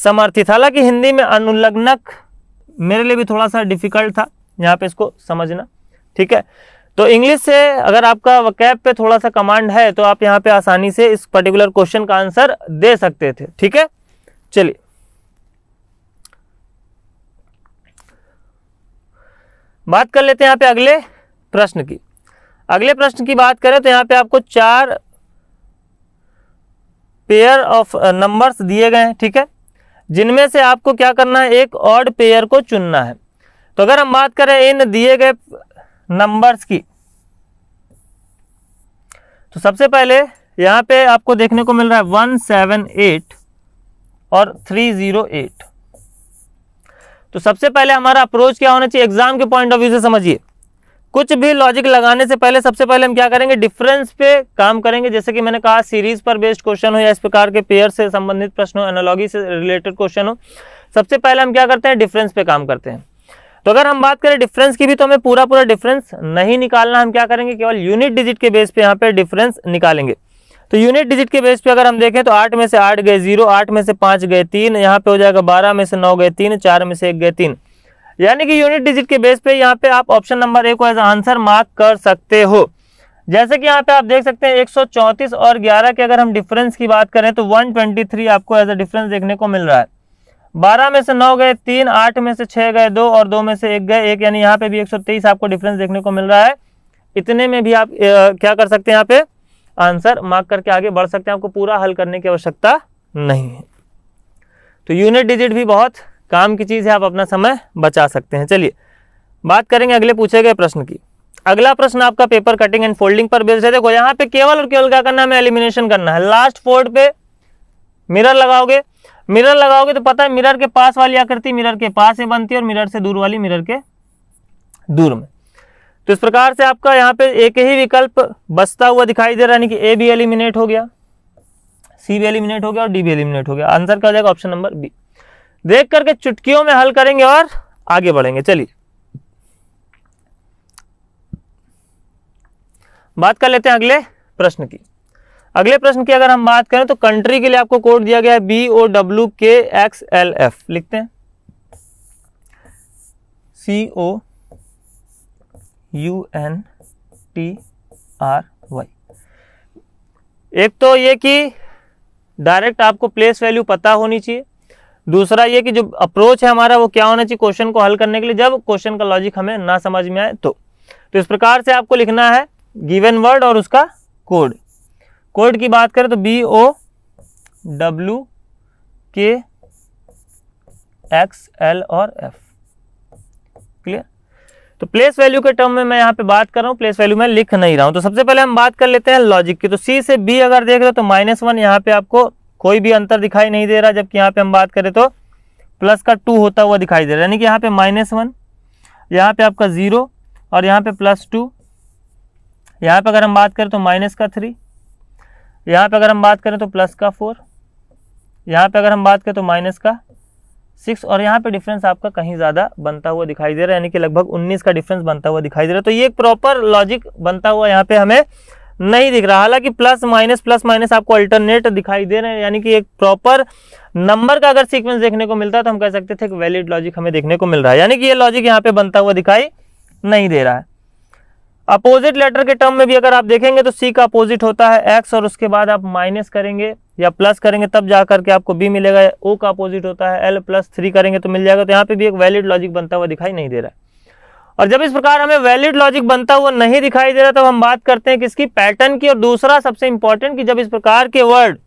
समर्थित हालांकि हिंदी में अनुलग्नक मेरे लिए भी थोड़ा सा डिफिकल्ट था यहाँ पे इसको समझना ठीक है तो इंग्लिश से अगर आपका वकैब पे थोड़ा सा कमांड है तो आप यहाँ पे आसानी से इस पर्टिकुलर क्वेश्चन का आंसर दे सकते थे ठीक है चलिए बात कर लेते हैं यहाँ पे अगले प्रश्न की अगले प्रश्न की बात करें तो यहाँ पे आपको चार पेयर ऑफ नंबर्स दिए गए हैं ठीक है जिनमें से आपको क्या करना है एक ऑड पेयर को चुनना है तो अगर हम बात करें इन दिए गए नंबर्स की तो सबसे पहले यहाँ पे आपको देखने को मिल रहा है वन सेवन एट और थ्री ज़ीरो एट तो सबसे पहले हमारा अप्रोच क्या होना चाहिए एग्जाम के पॉइंट ऑफ व्यू से समझिए कुछ भी लॉजिक लगाने से पहले सबसे पहले हम क्या करेंगे डिफरेंस पे काम करेंगे जैसे कि मैंने कहा सीरीज पर बेस्ड क्वेश्चन हो या इस प्रकार के पेयर से संबंधित प्रश्न हो एनोलॉजी से रिलेटेड क्वेश्चन हो सबसे पहले हम क्या करते हैं डिफरेंस पे काम करते हैं तो अगर हम बात करें डिफरेंस की भी तो हमें पूरा पूरा डिफरेंस नहीं निकालना हम क्या करेंगे केवल यूनिट डिजिट के बेस पे यहाँ पे डिफरेंस निकालेंगे तो यूनिट डिजिट के बेस पे अगर हम देखें तो आठ में से आठ गए जीरो आठ में से पाँच गए तीन यहाँ पे हो जाएगा बारह में से नौ गए तीन चार में से एक गए तीन यानी कि यूनिट डिजिट के बेस पे यहाँ पे आप ऑप्शन नंबर ए को एज आंसर मार्क कर सकते हो जैसे कि यहाँ पे आप देख सकते हैं एक और ग्यारह के अगर हम डिफरेंस की बात करें तो वन आपको एज अ डिफरेंस देखने को मिल रहा है बारह में से नौ गए तीन आठ में से छः गए दो और दो में से एक गए एक यानी यहाँ पे भी एक आपको डिफरेंस देखने को मिल रहा है इतने में भी आप क्या कर सकते हैं यहाँ पे आंसर मार्क करके आगे बढ़ सकते हैं आपको पूरा हल करने की आवश्यकता नहीं है तो यूनिट डिजिट भी बहुत काम की चीज़ है आप अपना समय बचा सकते हैं चलिए बात करेंगे अगले पूछे गए प्रश्न की अगला प्रश्न आपका पेपर कटिंग एंड फोल्डिंग पर बेस्ड है देखो यहाँ पे केवल और केवल क्या करना है हमें एलिमिनेशन करना है लास्ट फोर्ड पे मिरर लगाओगे मिरर लगाओगे तो पता है मिरर के पास वाली आकृति मिरर के पास से बनती है और मिरर से दूर वाली मिरर के दूर में तो इस प्रकार से आपका यहाँ पे एक ही विकल्प बचता हुआ दिखाई दे रहा है कि ए भी एलिमिनेट हो गया सी भी एलिमिनेट हो गया और डी भी एलिमिनेट हो गया आंसर क्या हो जाएगा ऑप्शन नंबर बी देख करके चुटकियों में हल करेंगे और आगे बढ़ेंगे चलिए बात कर लेते हैं अगले प्रश्न की अगले प्रश्न की अगर हम बात करें तो कंट्री के लिए आपको कोड दिया गया है B O W K X L F लिखते हैं C O U N T R Y एक तो ये कि डायरेक्ट आपको प्लेस वैल्यू पता होनी चाहिए दूसरा ये कि जो अप्रोच है हमारा वो क्या होना चाहिए क्वेश्चन को हल करने के लिए जब क्वेश्चन का लॉजिक हमें ना समझ में आए तो तो इस प्रकार से आपको लिखना है गिवन वर्ड और उसका कोड कोड की बात करें तो B O W K X L और एफ तो प्लेस वैल्यू के टर्म में मैं यहाँ पे बात कर रहा हूँ प्लेस वैल्यू में लिख नहीं रहा हूँ तो सबसे पहले हम बात कर लेते हैं लॉजिक की तो सी से बी अगर देख रहे हो तो माइनस वन यहाँ पे आपको कोई भी अंतर दिखाई नहीं दे रहा जबकि यहाँ पे हम बात करें तो प्लस का टू होता हुआ दिखाई दे रहा है यानी कि यहाँ पे माइनस वन यहाँ पे आपका ज़ीरो और यहाँ पे प्लस टू यहाँ पे अगर हम बात करें तो माइनस का थ्री यहाँ पे अगर हम बात करें तो प्लस का फोर यहाँ पे अगर हम बात करें तो माइनस का सिक्स और यहाँ पे डिफरेंस आपका कहीं ज़्यादा बनता हुआ दिखाई दे रहा है यानी कि लगभग उन्नीस का डिफरेंस बनता हुआ दिखाई दे रहा है तो ये एक प्रॉपर लॉजिक बनता हुआ यहाँ पे हमें नहीं दिख रहा हालांकि प्लस माइनस प्लस माइनस आपको अल्टरनेट दिखाई दे रहे हैं यानी कि एक प्रॉपर नंबर का अगर सीक्वेंस देखने को मिलता तो हम कह सकते थे कि वैलिड लॉजिक हमें देखने को मिल रहा है यानी कि ये लॉजिक यहाँ पे बनता हुआ दिखाई नहीं दे रहा है अपोजिट लेटर के टर्म में भी अगर आप देखेंगे तो सी का अपोजिट होता है एक्स और उसके बाद आप माइनस करेंगे या प्लस करेंगे तब जा करके आपको बी मिलेगा ओ का अपोजिट होता है एल प्लस थ्री करेंगे तो मिल जाएगा तो यहाँ पे भी एक वैलिड लॉजिक बनता हुआ दिखाई नहीं दे रहा है और जब इस प्रकार हमें वैलिड लॉजिक बनता हुआ नहीं दिखाई दे रहा तब तो हम बात करते हैं किसकी पैटर्न की और दूसरा सबसे इंपॉर्टेंट कि जब इस प्रकार के वर्ड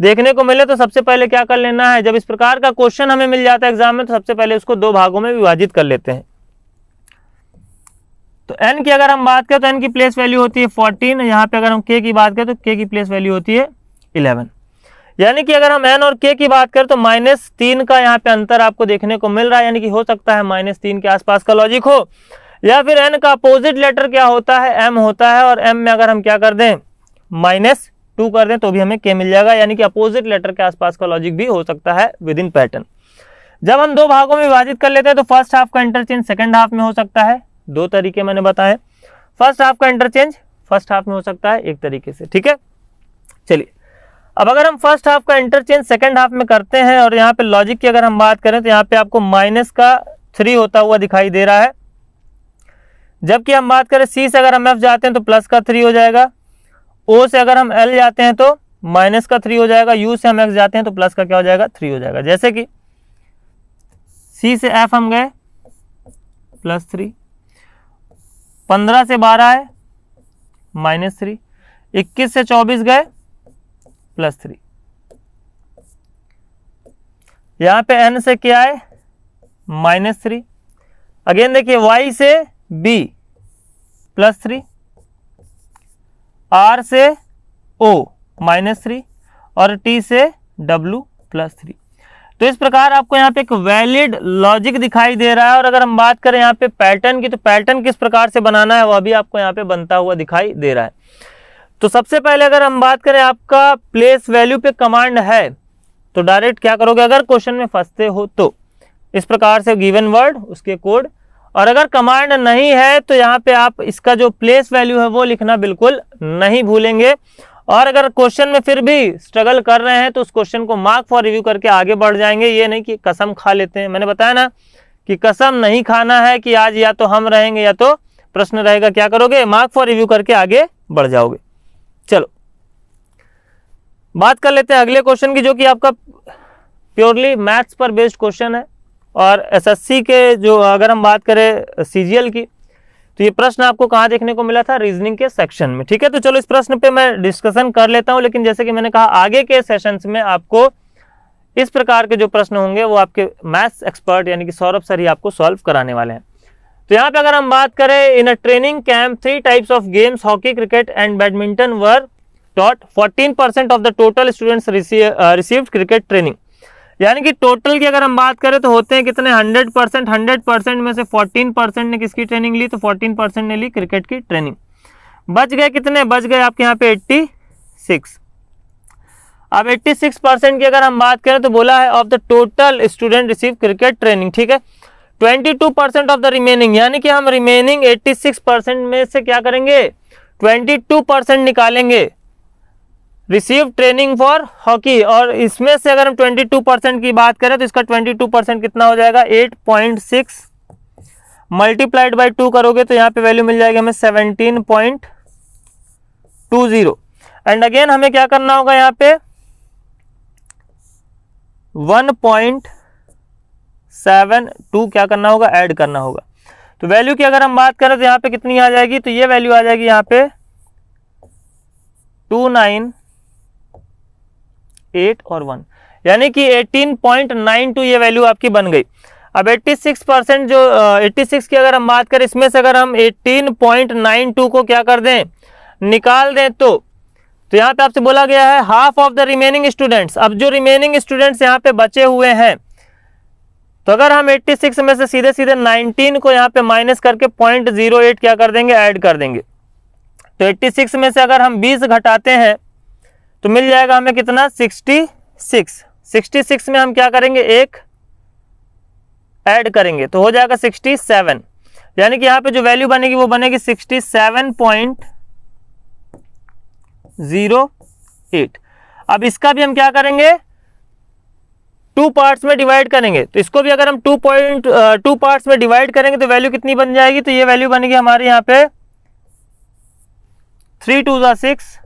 देखने को मिले तो सबसे पहले क्या कर लेना है जब इस प्रकार का क्वेश्चन हमें मिल जाता है एग्जाम में तो सबसे पहले उसको दो भागों में विभाजित कर लेते हैं तो एन की अगर हम बात करें तो एन की प्लेस वैल्यू होती है फोर्टीन यहाँ पे अगर हम के की बात करें तो के की प्लेस वैल्यू होती है इलेवन यानी कि अगर हम एन और के की बात करें तो माइनस तीन का यहाँ पे अंतर आपको देखने को मिल रहा है यानी कि हो सकता है माइनस तीन के आसपास का लॉजिक हो या फिर एन का अपोजिट लेटर क्या होता है एम होता है और एम में अगर हम क्या कर दें माइनस टू कर दें तो भी हमें के मिल जाएगा यानी कि अपोजिट लेटर के आसपास का लॉजिक भी हो सकता है विद इन पैटर्न जब हम दो भागों में विभाजित कर लेते हैं तो फर्स्ट हाफ का इंटरचेंज सेकेंड हाफ में हो सकता है दो तरीके मैंने बताए फर्स्ट हाफ का इंटरचेंज फर्स्ट हाफ में हो सकता है एक तरीके से ठीक है चलिए अब अगर हम फर्स्ट हाफ का इंटरचेंज सेकेंड हाफ में करते हैं और यहाँ पे लॉजिक की अगर हम बात करें तो यहाँ पे आपको माइनस का थ्री होता हुआ दिखाई दे रहा है जबकि हम बात करें सी से अगर हम एफ जाते हैं तो प्लस का थ्री हो जाएगा ओ से अगर हम एल जाते हैं तो माइनस का थ्री हो जाएगा यू से हम एक्स जाते हैं तो प्लस का क्या हो जाएगा थ्री हो जाएगा जैसे कि सी से एफ हम गए प्लस थ्री पंद्रह से बारह है माइनस थ्री इक्कीस से चौबीस गए प्लस थ्री यहां पे एन से क्या है माइनस थ्री अगेन देखिए वाई से बी प्लस थ्री आर से ओ माइनस थ्री और टी से डब्लू प्लस थ्री तो इस प्रकार आपको यहाँ पे एक वैलिड लॉजिक दिखाई दे रहा है और अगर हम बात करें यहाँ पे पैटर्न की तो पैटर्न किस प्रकार से बनाना है वह भी आपको यहाँ पे बनता हुआ दिखाई दे रहा है तो सबसे पहले अगर हम बात करें आपका प्लेस वैल्यू पे कमांड है तो डायरेक्ट क्या करोगे अगर क्वेश्चन में फंसते हो तो इस प्रकार से गिवन वर्ड उसके कोड और अगर कमांड नहीं है तो यहाँ पे आप इसका जो प्लेस वैल्यू है वो लिखना बिल्कुल नहीं भूलेंगे और अगर क्वेश्चन में फिर भी स्ट्रगल कर रहे हैं तो उस क्वेश्चन को मार्क फॉर रिव्यू करके आगे बढ़ जाएंगे ये नहीं कि कसम खा लेते हैं मैंने बताया ना कि कसम नहीं खाना है कि आज या तो हम रहेंगे या तो प्रश्न रहेगा क्या करोगे मार्क फॉर रिव्यू करके आगे बढ़ जाओगे चलो बात कर लेते हैं अगले क्वेश्चन की जो कि आपका प्योरली मैथ्स पर बेस्ड क्वेश्चन है और एसएससी के जो अगर हम बात करें सीजीएल की तो ये प्रश्न आपको कहाँ देखने को मिला था रीजनिंग के सेक्शन में ठीक है तो चलो इस प्रश्न पे मैं डिस्कशन कर लेता हूँ लेकिन जैसे कि मैंने कहा आगे के सेशंस में आपको इस प्रकार के जो प्रश्न होंगे वो आपके मैथ्स एक्सपर्ट यानी कि सौरभ सर ही आपको सॉल्व कराने वाले हैं तो यहाँ पे अगर हम बात करें in a training camp three types of games hockey cricket and badminton were taught fourteen percent of the total students receive cricket training यानी कि टोटल की अगर हम बात करें तो होते हैं कितने 100 परसेंट हंड्रेड परसेंट में से 14 परसेंट ने किसकी ट्रेनिंग ली तो 14 परसेंट ने ली क्रिकेट की ट्रेनिंग बच गए कितने बच गए आपके यहाँ पे 86 अब 86 परसेंट की अगर हम बात करें तो बोला है of the total student receive cricket training ठीक है twenty two percent of the remaining यानी कि हम रिमेनिंग एट्टी सिक्स परसेंट में से क्या करेंगे ट्वेंटी टू परसेंट निकालेंगे रिसीव ट्रेनिंग फॉर हॉकी और इसमें से अगर हम ट्वेंटी टू परसेंट की बात करें तो इसका ट्वेंटी टू परसेंट कितना हो जाएगा eight point six multiplied by two करोगे तो यहाँ पे वैल्यू मिल जाएगी हमें seventeen point two zero and again हमें क्या करना होगा यहाँ पे वन पॉइंट सेवन टू क्या करना होगा ऐड करना होगा तो वैल्यू की अगर हम बात करें तो यहाँ पे कितनी आ जाएगी तो ये वैल्यू आ जाएगी यहाँ पे टू नाइन एट और वन यानी कि एटीन पॉइंट नाइन टू ये वैल्यू आपकी बन गई अब 86 परसेंट जो 86 की अगर हम बात करें इसमें से अगर हम 18.92 को क्या कर दें निकाल दें तो तो यहाँ पे आपसे बोला गया है half of the remaining students अब जो रिमेनिंग स्टूडेंट्स यहाँ पे बचे हुए हैं तो अगर हम 86 में से सीधे सीधे 19 को यहाँ पे माइनस करके पॉइंट जीरो एट क्या कर देंगे ऐड कर देंगे तो 86 में से अगर हम 20 घटाते हैं तो मिल जाएगा हमें कितना 66 66 में हम क्या करेंगे एक ऐड करेंगे तो हो जाएगा 67 यानी कि यहाँ पे जो वैल्यू बनेगी वो बनेगी 67.08 अब इसका भी हम क्या करेंगे टू पार्ट्स में डिवाइड करेंगे तो इसको भी अगर हम टू पॉइंट टू पार्ट्स में डिवाइड करेंगे तो वैल्यू कितनी बन जाएगी तो ये वैल्यू बनेगी हमारे यहाँ पे थ्री टू ज़ा सिक्स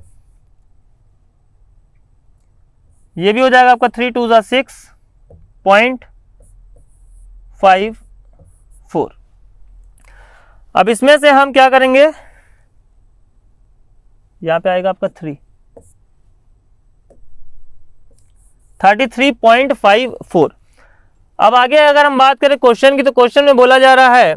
ये भी हो जाएगा आपका थ्री टू ज़ा सिक्स पॉइंट फाइव फोर अब इसमें से हम क्या करेंगे यहाँ पे आएगा आपका three thirty three point five four अब आगे अगर हम बात करें क्वेश्चन की तो क्वेश्चन में बोला जा रहा है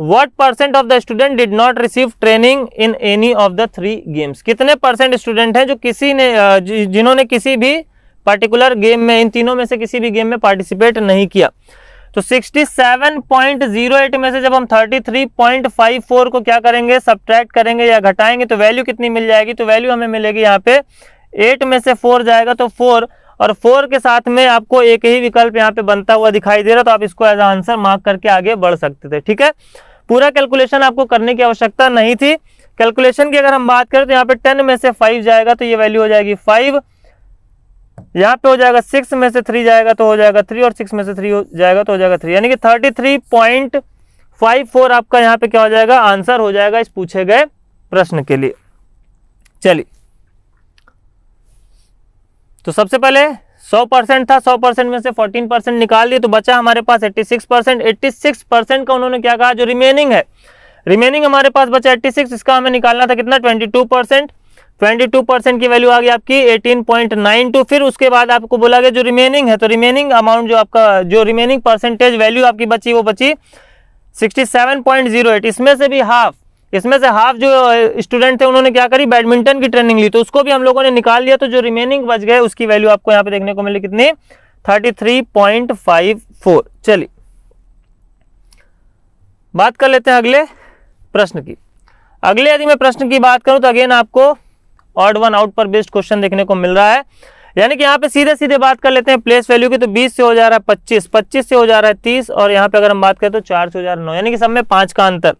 what percent of the student did not receive training in any of the three games कितने परसेंट स्टूडेंट हैं जो किसी ने जिन्होंने किसी भी पर्टिकुलर गेम में इन तीनों में से किसी भी गेम में पार्टिसिपेट नहीं किया तो 67.08 में से जब हम 33.54 को क्या करेंगे सब्ट्रैक्ट करेंगे या घटाएंगे तो वैल्यू कितनी मिल जाएगी तो वैल्यू हमें मिलेगी यहाँ पे 8 में से 4 जाएगा तो फोर और फोर के साथ में आपको एक ही विकल्प यहाँ पे बनता हुआ दिखाई दे रहा तो आप इसको एज आंसर मार्क करके आगे बढ़ सकते थे ठीक है पूरा कैलकुलेशन आपको करने की आवश्यकता नहीं थी कैलकुलेशन की अगर हम बात करें तो यहाँ पे टेन में से फाइव जाएगा तो ये वैल्यू हो जाएगी फाइव यहाँ पे हो जाएगा सिक्स में से थ्री जाएगा तो हो जाएगा थ्री और सिक्स में से थ्री हो जाएगा तो हो जाएगा थ्री यानी कि thirty three point five four आपका यहाँ पे क्या हो जाएगा आंसर हो जाएगा इस पूछे गए प्रश्न के लिए चलिए तो सबसे पहले 100 परसेंट था 100 परसेंट में से 14 परसेंट निकाल दिए तो बचा हमारे पास 86 परसेंट एट्टी परसेंट का उन्होंने क्या कहा जो रिमेनिंग है रिमेनिंग हमारे पास बचा 86 इसका हमें निकालना था कितना 22 परसेंट ट्वेंटी टू परसेंट की वैल्यू आ गई आपकी 18.92 फिर उसके बाद आपको बोला गया जो रिमेनिंग है तो रिमेनिंग अमाउंट जो आपका जो रिमेनिंग परसेंटेज वैल्यू आपकी बची वो बची सिक्सटी इसमें से भी हाफ इसमें से हाफ जो स्टूडेंट थे उन्होंने क्या करी बैडमिंटन की ट्रेनिंग ली तो उसको भी हम लोगों ने निकाल लिया तो जो रिमेनिंग बच गए उसकी वैल्यू आपको यहाँ पे देखने को मिली कितनी thirty three point five four चलिए बात कर लेते हैं अगले प्रश्न की अगले यदि मैं प्रश्न की बात करूं तो अगेन आपको ऑड वन आउट पर बेस्ड क्वेश्चन देखने को मिल रहा है यानी कि यहाँ पे सीधे सीधे बात कर लेते हैं प्लेस वैल्यू की तो 20 से हो जा रहा है 25 25 से हो जा रहा है 30 और यहाँ पे अगर हम बात करें तो चार से हो जा रहा है नौ यानी कि सब में पांच का अंतर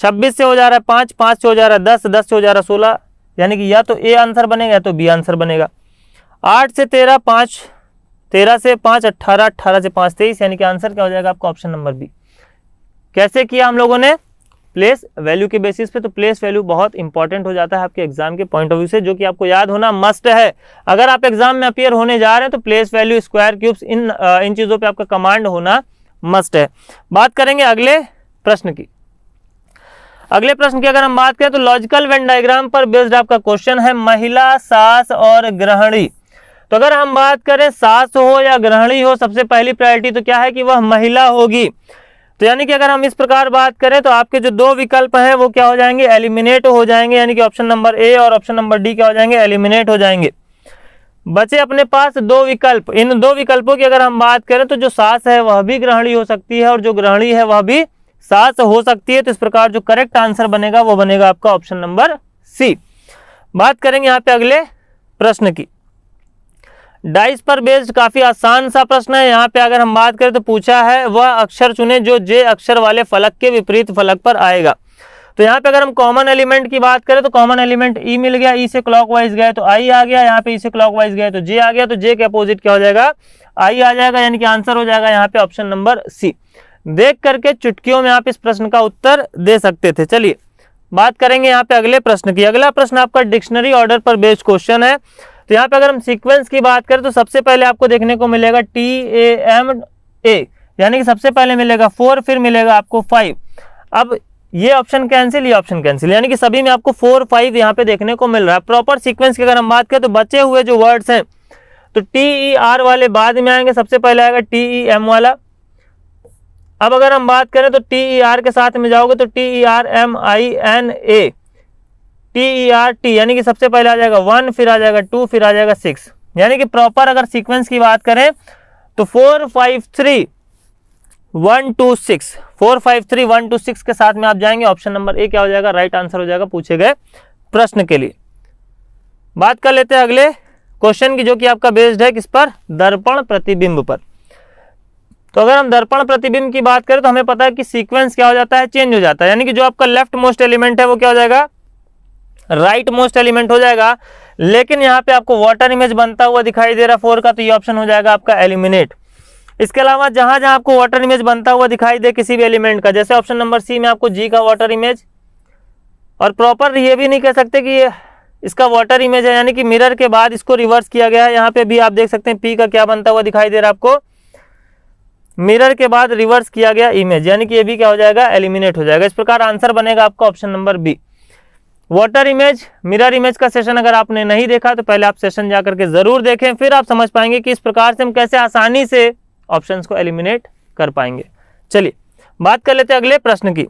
छब्बीस से हो जा रहा है पाँच पाँच से हो जा रहा है दस दस से हो जा रहा है सोलह यानी कि या तो ए आंसर बनेगा या तो बी आंसर बनेगा आठ से तेरह पाँच तेरह से पाँच अट्ठारह अट्ठारह से पाँच तेईस यानी कि आंसर क्या हो जाएगा आपका ऑप्शन नंबर बी कैसे किया हम लोगों ने प्लेस वैल्यू के बेसिस पे तो प्लेस वैल्यू बहुत इंपॉर्टेंट हो जाता है आपके एग्जाम के पॉइंट ऑफ व्यू से जो कि आपको याद होना मस्ट है अगर आप एग्जाम में अपियर होने जा रहे हैं तो प्लेस वैल्यू स्क्वायर क्यूब्स इन इन चीज़ों पे आपका कमांड होना मस्ट है बात करेंगे अगले प्रश्न की अगले प्रश्न की अगर हम बात करें तो लॉजिकल वेन डायग्राम पर बेस्ड आपका क्वेश्चन है महिला सास और ग्रहणी तो अगर हम बात करें सास हो या ग्रहणी हो सबसे पहली प्रायोरिटी तो क्या है कि वह महिला होगी तो यानी कि अगर हम इस प्रकार बात करें तो आपके जो दो विकल्प हैं वो क्या हो जाएंगे एलिमिनेट हो जाएंगे यानी कि ऑप्शन नंबर ए और ऑप्शन नंबर डी क्या हो जाएंगे एलिमिनेट हो जाएंगे बचे अपने पास दो विकल्प इन दो विकल्पों की अगर हम बात करें तो जो सास है वह भी ग्रहणी हो सकती है और जो ग्रहणी है वह भी सात हो सकती है तो इस प्रकार जो करेक्ट आंसर बनेगा वो बनेगा आपका ऑप्शन नंबर सी बात करेंगे यहाँ पे अगले प्रश्न की डाइस पर बेस्ड काफ़ी आसान सा प्रश्न है यहाँ पे अगर हम बात करें तो पूछा है वह अक्षर चुने जो जे अक्षर वाले फलक के विपरीत फलक पर आएगा तो यहाँ पे अगर हम कॉमन एलिमेंट की बात करें तो कॉमन एलिमेंट ई मिल गया ई e से क्लॉकवाइज गए तो आई आ गया यहाँ पे ई e से क्लॉकवाइज गए तो जे आ गया तो जे के अपोजिट क्या हो जाएगा आई आ जाएगा यानी कि आंसर हो जाएगा यहाँ पे ऑप्शन नंबर सी देख करके चुटकियों में आप इस प्रश्न का उत्तर दे सकते थे चलिए बात करेंगे यहाँ पे अगले प्रश्न की अगला प्रश्न आपका डिक्शनरी ऑर्डर पर बेस्ड क्वेश्चन है तो यहाँ पे अगर हम सीक्वेंस की बात करें तो सबसे पहले आपको देखने को मिलेगा टी ए एम ए यानी कि सबसे पहले मिलेगा फोर फिर मिलेगा आपको फाइव अब ये ऑप्शन कैंसिल ये ऑप्शन कैंसिल यानी कि सभी में आपको फोर फाइव यहाँ पे देखने को मिल रहा है प्रॉपर सीक्वेंस की अगर हम बात करें तो बचे हुए जो वर्ड्स हैं तो टी ई आर वाले बाद में आएंगे सबसे पहले आएगा टी ई एम वाला अब अगर हम बात करें तो टी ई आर के साथ में जाओगे तो T E R M I N A T E R T यानी कि सबसे पहले आ जाएगा वन फिर आ जाएगा टू फिर आ जाएगा सिक्स यानी कि प्रॉपर अगर सीक्वेंस की बात करें तो four five three one two six four five three one two six के साथ में आप जाएंगे ऑप्शन नंबर ए क्या हो जाएगा राइट आंसर हो जाएगा पूछे गए प्रश्न के लिए बात कर लेते हैं अगले क्वेश्चन की जो कि आपका बेस्ड है किस पर दर्पण प्रतिबिंब पर तो अगर हम दर्पण प्रतिबिंब की बात करें तो हमें पता है कि सीक्वेंस क्या हो जाता है चेंज हो जाता है यानी कि जो आपका लेफ्ट मोस्ट एलिमेंट है वो क्या हो जाएगा राइट मोस्ट एलिमेंट हो जाएगा लेकिन यहाँ पे आपको वाटर इमेज बनता हुआ दिखाई दे रहा फोर का तो ये ऑप्शन हो जाएगा आपका एलिमिनेट इसके अलावा जहां जहां आपको वाटर इमेज बनता हुआ दिखाई दे किसी भी एलिमेंट का जैसे ऑप्शन नंबर सी में आपको जी का वाटर इमेज और प्रॉपर ये भी नहीं कह सकते कि ये इसका वाटर इमेज है यानी कि मिरर के बाद इसको रिवर्स किया गया है यहाँ पे भी आप देख सकते हैं पी का क्या बनता हुआ दिखाई दे रहा है आपको मिरर के बाद रिवर्स किया गया इमेज यानी कि ये भी क्या हो जाएगा एलिमिनेट हो जाएगा इस प्रकार आंसर बनेगा आपका option number B water image mirror image का सेशन अगर आपने नहीं देखा तो पहले आप सेशन जा करके ज़रूर देखें फिर आप समझ पाएंगे कि इस प्रकार से हम कैसे आसानी से ऑप्शंस को एलिमिनेट कर पाएंगे चलिए बात कर लेते हैं अगले प्रश्न की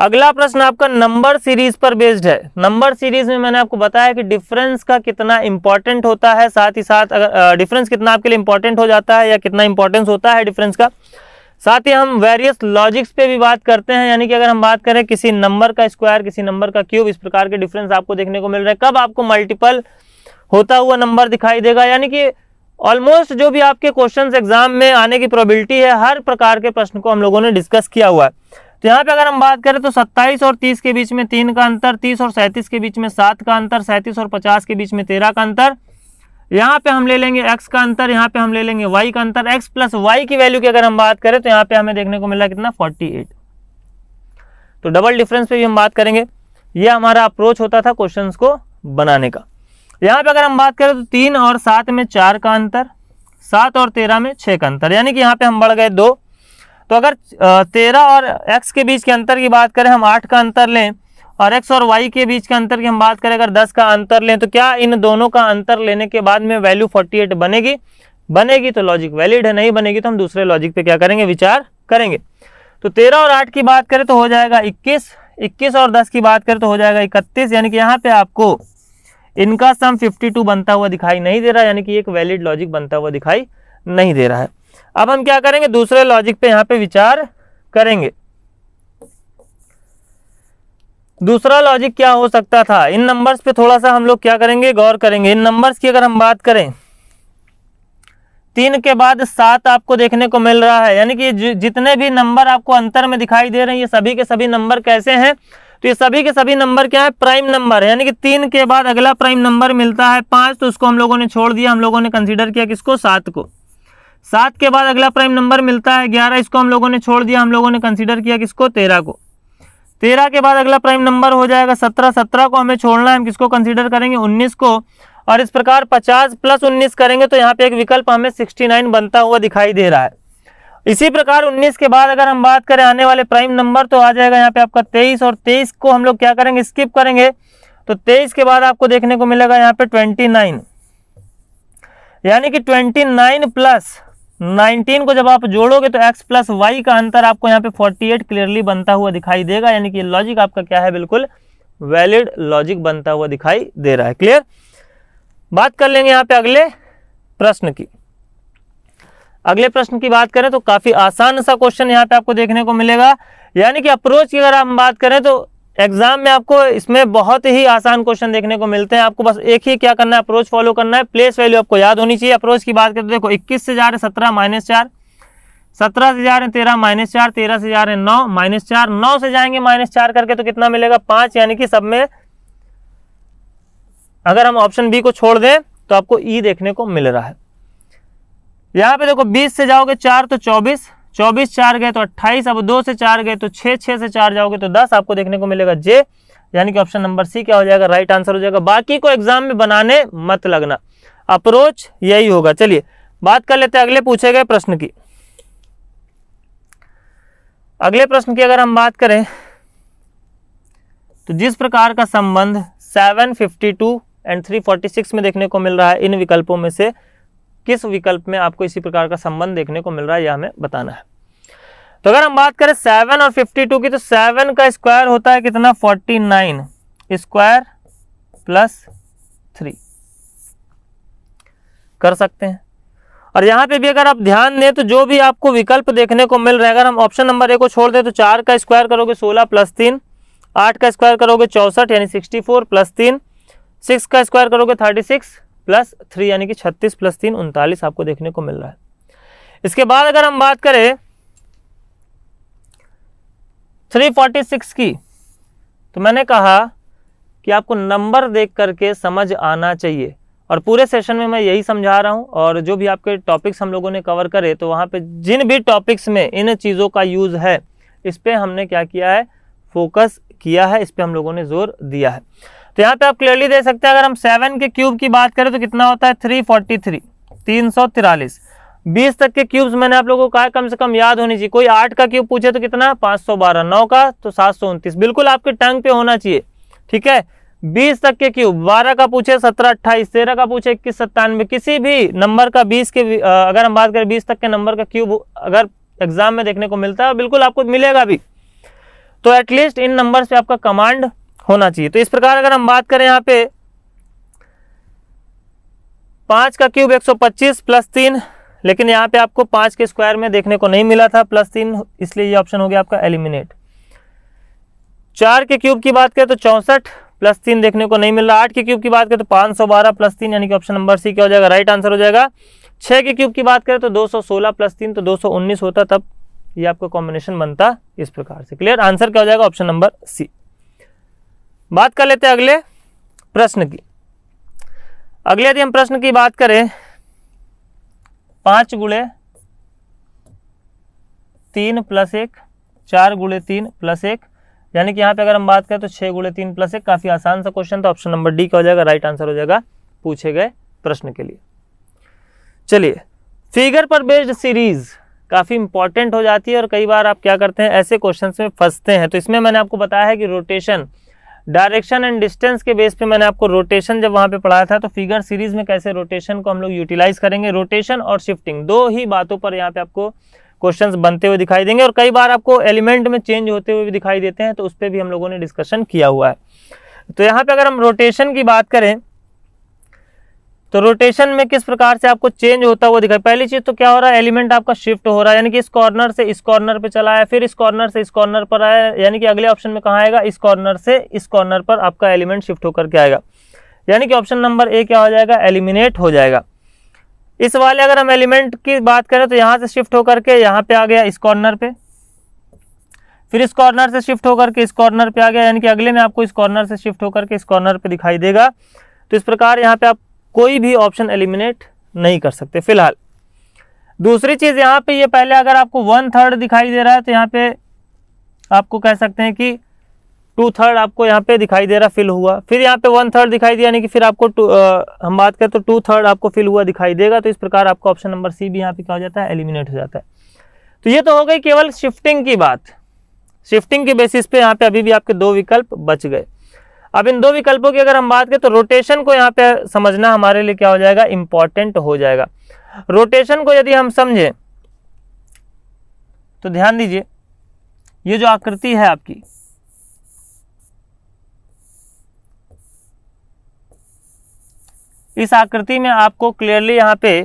अगला प्रश्न आपका नंबर सीरीज पर बेस्ड है नंबर सीरीज में मैंने आपको बताया कि डिफरेंस का कितना इंपॉर्टेंट होता है साथ ही साथ अगर डिफरेंस कितना आपके लिए इंपॉर्टेंट हो जाता है या कितना इंपॉर्टेंस होता है डिफरेंस का साथ ही हम वेरियस लॉजिक्स पे भी बात करते हैं यानी कि अगर हम बात करें किसी नंबर का स्क्वायर किसी नंबर का क्यूब इस प्रकार के डिफरेंस आपको देखने को मिल रहे हैं कब आपको मल्टीपल होता हुआ नंबर दिखाई देगा यानी कि ऑलमोस्ट जो भी आपके क्वेश्चन एग्जाम में आने की प्रोबेबिलिटी है हर प्रकार के प्रश्न को हम लोगों ने डिस्कस किया हुआ है तो यहाँ पे अगर हम बात करें तो 27 और 30 के बीच में तीन का अंतर 30 और 37 के बीच में सात का अंतर 37 और 50 के बीच में तेरह का अंतर यहाँ पे हम ले लेंगे x का अंतर यहाँ पे हम ले लेंगे y का अंतर x प्लस वाई की वैल्यू की अगर हम बात करें तो यहाँ पे हमें देखने को मिला कितना 48 तो डबल डिफरेंस पे भी हम बात करेंगे ये हमारा अप्रोच होता था क्वेश्चन को बनाने का यहाँ पे अगर हम बात करें तो तीन और सात में चार का अंतर सात और तेरह में छः का अंतर यानी कि यहाँ पे हम बढ़ गए दो तो अगर तेरह और एक्स के बीच के अंतर की बात करें हम आठ का अंतर लें और एक्स और वाई के बीच के अंतर की हम बात करें अगर दस का अंतर लें तो क्या इन दोनों का अंतर लेने के बाद में वैल्यू फोर्टी एट बनेगी बनेगी तो लॉजिक वैलिड है नहीं बनेगी तो हम दूसरे लॉजिक पे क्या करेंगे विचार करेंगे तो तेरह और आठ की बात करें तो हो जाएगा इक्कीस इक्कीस और दस की बात करें तो हो जाएगा इकतीस यानी कि यहाँ पे आपको इनका सम 52 बनता हुआ दिखाई नहीं दे रहा यानी कि एक वैलिड लॉजिक बनता हुआ दिखाई नहीं दे रहा है अब हम क्या करेंगे दूसरे लॉजिक पे यहां पे विचार करेंगे दूसरा लॉजिक क्या हो सकता था इन नंबर्स पे थोड़ा सा हम लोग क्या करेंगे गौर करेंगे इन नंबर्स की अगर हम बात करें तीन के बाद सात आपको देखने को मिल रहा है यानी कि जितने भी नंबर आपको अंतर में दिखाई दे रहे हैं ये सभी के सभी नंबर कैसे हैं तो ये सभी के सभी नंबर क्या है प्राइम नंबर यानी कि तीन के बाद अगला प्राइम नंबर मिलता है पांच तो उसको हम लोगों ने छोड़ दिया हम लोगों ने कंसिडर किया किसको सात को सात के बाद अगला प्राइम नंबर मिलता है ग्यारह इसको हम लोगों ने छोड़ दिया हम लोगों ने कंसिडर किया किसको तेरह को तेरह के बाद अगला प्राइम नंबर हो जाएगा सत्रह सत्रह को हमें छोड़ना है हम किसको कंसिडर करेंगे उन्नीस को और इस प्रकार पचास प्लस उन्नीस करेंगे तो यहाँ पे एक विकल्प हमें सिक्सटी नाइन बनता हुआ दिखाई दे रहा है इसी प्रकार उन्नीस के बाद अगर हम बात करें आने वाले प्राइम नंबर तो आ जाएगा यहाँ पे आपका तेईस और तेईस को हम लोग क्या करेंगे स्किप करेंगे तो तेईस के बाद आपको देखने को मिलेगा यहाँ पे नाइन यानी कि नाइन प्लस 19 को जब आप जोड़ोगे तो x प्लस वाई का अंतर आपको यहाँ पे 48 क्लियरली बनता हुआ दिखाई देगा यानी कि लॉजिक आपका क्या है बिल्कुल वैलिड लॉजिक बनता हुआ दिखाई दे रहा है क्लियर बात कर लेंगे यहाँ पे अगले प्रश्न की अगले प्रश्न की बात करें तो काफी आसान सा क्वेश्चन यहाँ पे आपको देखने को मिलेगा यानी कि अप्रोच की अगर हम बात करें तो एग्जाम में आपको इसमें बहुत ही आसान क्वेश्चन देखने को मिलते हैं आपको बस एक ही क्या करना है अप्रोच फॉलो करना है प्लेस वैल्यू आपको याद होनी चाहिए अप्रोच की बात करते देखो इक्कीस से जा रहे सत्रह माइनस चार सत्रह से जा रहे हैं तेरह माइनस चार तेरह से जा रहे हैं नौ माइनस चार नौ से जाएंगे माइनस चार करके तो कितना मिलेगा पांच यानी कि सब में अगर हम ऑप्शन बी को छोड़ दें तो आपको ई e देखने को मिल रहा है यहां पे देखो बीस से जाओगे चार तो चौबीस चौबीस चार गए तो अट्ठाईस अब दो से चार गए तो छः छः से चार जाओगे तो दस आपको देखने को मिलेगा जे यानी कि ऑप्शन नंबर सी क्या हो जाएगा राइट आंसर हो जाएगा बाकी को एग्जाम में बनाने मत लगना अप्रोच यही होगा चलिए बात कर लेते हैं अगले पूछे गए प्रश्न की अगले प्रश्न की अगर हम बात करें तो जिस प्रकार का संबंध 752 एंड 346 में देखने को मिल रहा है इन विकल्पों में से किस विकल्प में आपको इसी प्रकार का संबंध देखने को मिल रहा है यह हमें बताना है तो अगर हम बात करें सेवन और फिफ्टी टू की तो सेवन का स्क्वायर होता है कितना forty nine square plus three कर सकते हैं और यहां पे भी अगर आप ध्यान दें तो जो भी आपको विकल्प देखने को मिल रहा है अगर हम ऑप्शन नंबर ए को छोड़ दें तो चार का स्क्वायर करोगे सोलह प्लस तीन आठ का स्क्वायर करोगे चौसठ यानी सिक्सटी फोर प्लस तीन सिक्स का स्क्वायर करोगे थर्टी सिक्स प्लस थ्री यानी कि छत्तीस प्लस तीन उनतालीस आपको देखने को मिल रहा है इसके बाद अगर हम बात करें थ्री फोर्टी सिक्स की तो मैंने कहा कि आपको नंबर देख करके समझ आना चाहिए और पूरे सेशन में मैं यही समझा रहा हूँ और जो भी आपके टॉपिक्स हम लोगों ने कवर करे तो वहाँ पे जिन भी टॉपिक्स में इन चीज़ों का यूज़ है इस पर हमने क्या किया है फोकस किया है इस पर हम लोगों ने जोर दिया है तो यहाँ पे आप क्लियरली दे सकते हैं अगर हम सेवन के क्यूब की बात करें तो कितना होता है थ्री फोर्टी थ्री तीन सौ तिरालीस बीस तक के क्यूब्स मैंने आप लोगों को कहा कम से कम याद होनी चाहिए कोई आठ का क्यूब पूछे तो कितना पाँच सौ बारह नौ का तो सात सौ उनतीस बिल्कुल आपके टंग पे होना चाहिए ठीक है बीस तक के क्यूब बारह का पूछे सत्रह अट्ठाईस तेरह का पूछे इक्कीस सत्तानवे किसी भी नंबर का बीस के अगर हम बात करें बीस तक के नंबर का क्यूब अगर एग्जाम में देखने को मिलता है बिल्कुल आपको मिलेगा भी तो एटलीस्ट इन नंबर्स पे आपका कमांड होना चाहिए तो इस प्रकार अगर हम बात करें यहाँ पे पाँच का क्यूब 125 प्लस तीन लेकिन यहाँ पे आपको पाँच के स्क्वायर में देखने को नहीं मिला था प्लस तीन इसलिए ये ऑप्शन हो गया आपका एलिमिनेट चार के क्यूब की बात करें तो चौंसठ प्लस तीन देखने को नहीं मिल रहा आठ के क्यूब की बात करें तो पाँच सौ बारह प्लस तीन यानी कि ऑप्शन नंबर सी क्या हो जाएगा राइट आंसर हो जाएगा छः के क्यूब की बात करें तो दो सौ सोलह प्लस तीन तो दो सौ उन्नीस होता तब ये आपका कॉम्बिनेशन बनता इस प्रकार से क्लियर आंसर क्या हो जाएगा ऑप्शन नंबर सी बात कर लेते हैं अगले प्रश्न की अगले यदि हम प्रश्न की बात करें पाँच गुड़े तीन प्लस एक चार गुड़े तीन प्लस एक यानी कि यहाँ पे अगर हम बात करें तो छः गुड़े तीन प्लस एक काफ़ी आसान सा क्वेश्चन तो ऑप्शन नंबर डी का हो जाएगा राइट आंसर हो जाएगा पूछे गए प्रश्न के लिए चलिए फिगर पर बेस्ड सीरीज़ काफ़ी इंपॉर्टेंट हो जाती है और कई बार आप क्या करते हैं ऐसे क्वेश्चन में फंसते हैं तो इसमें मैंने आपको बताया है कि रोटेशन डायरेक्शन एंड डिस्टेंस के बेस पे मैंने आपको रोटेशन जब वहाँ पे पढ़ाया था तो फिगर सीरीज में कैसे रोटेशन को हम लोग यूटिलाइज करेंगे रोटेशन और शिफ्टिंग दो ही बातों पर यहाँ पे आपको क्वेश्चन बनते हुए दिखाई देंगे और कई बार आपको एलिमेंट में चेंज होते हुए भी दिखाई देते हैं तो उस पर भी हम लोगों ने डिस्कशन किया हुआ है तो यहाँ पे अगर हम रोटेशन की बात करें तो रोटेशन में किस प्रकार से आपको चेंज होता हुआ दिखाई पहली चीज तो क्या हो रहा है एलिमेंट आपका शिफ्ट हो रहा है यानी कि इस कॉर्नर से इस कॉर्नर पे चला है फिर इस कॉर्नर से इस कॉर्नर पर आया यानी कि अगले ऑप्शन में कहा आएगा इस कॉर्नर से इस कॉर्नर पर आपका एलिमेंट शिफ्ट होकर के आएगा यानी कि ऑप्शन नंबर ए क्या हो जाएगा एलिमिनेट हो जाएगा इस वाले अगर हम एलिमेंट की बात करें तो यहाँ से शिफ्ट होकर के यहाँ पे आ गया इस कॉर्नर पे फिर इस कॉर्नर से शिफ्ट होकर के इस कॉर्नर पे आ गया यानी कि अगले में आपको इस कॉर्नर से शिफ्ट होकर के इस कॉर्नर पे दिखाई देगा तो इस प्रकार यहाँ पे आप कोई भी ऑप्शन एलिमिनेट नहीं कर सकते फिलहाल दूसरी चीज़ यहां पे ये पहले अगर आपको वन थर्ड दिखाई दे रहा है तो यहाँ पे आपको कह सकते हैं कि टू थर्ड आपको यहाँ पे दिखाई दे रहा फिल हुआ फिर यहाँ पे वन थर्ड दिखाई दिया यानी कि फिर आपको टू हम बात करें तो टू थर्ड आपको फिल हुआ दिखाई देगा तो इस प्रकार आपको ऑप्शन नंबर सी भी यहाँ पे क्या हो जाता है एलिमिनेट हो जाता है तो ये तो हो गई केवल शिफ्टिंग की बात शिफ्टिंग के बेसिस पे यहाँ पे अभी भी आपके दो विकल्प बच गए अब इन दो विकल्पों की अगर हम बात करें तो रोटेशन को यहाँ पे समझना हमारे लिए क्या हो जाएगा इंपॉर्टेंट हो जाएगा रोटेशन को यदि हम समझें तो ध्यान दीजिए ये जो आकृति है आपकी इस आकृति में आपको क्लियरली यहाँ पे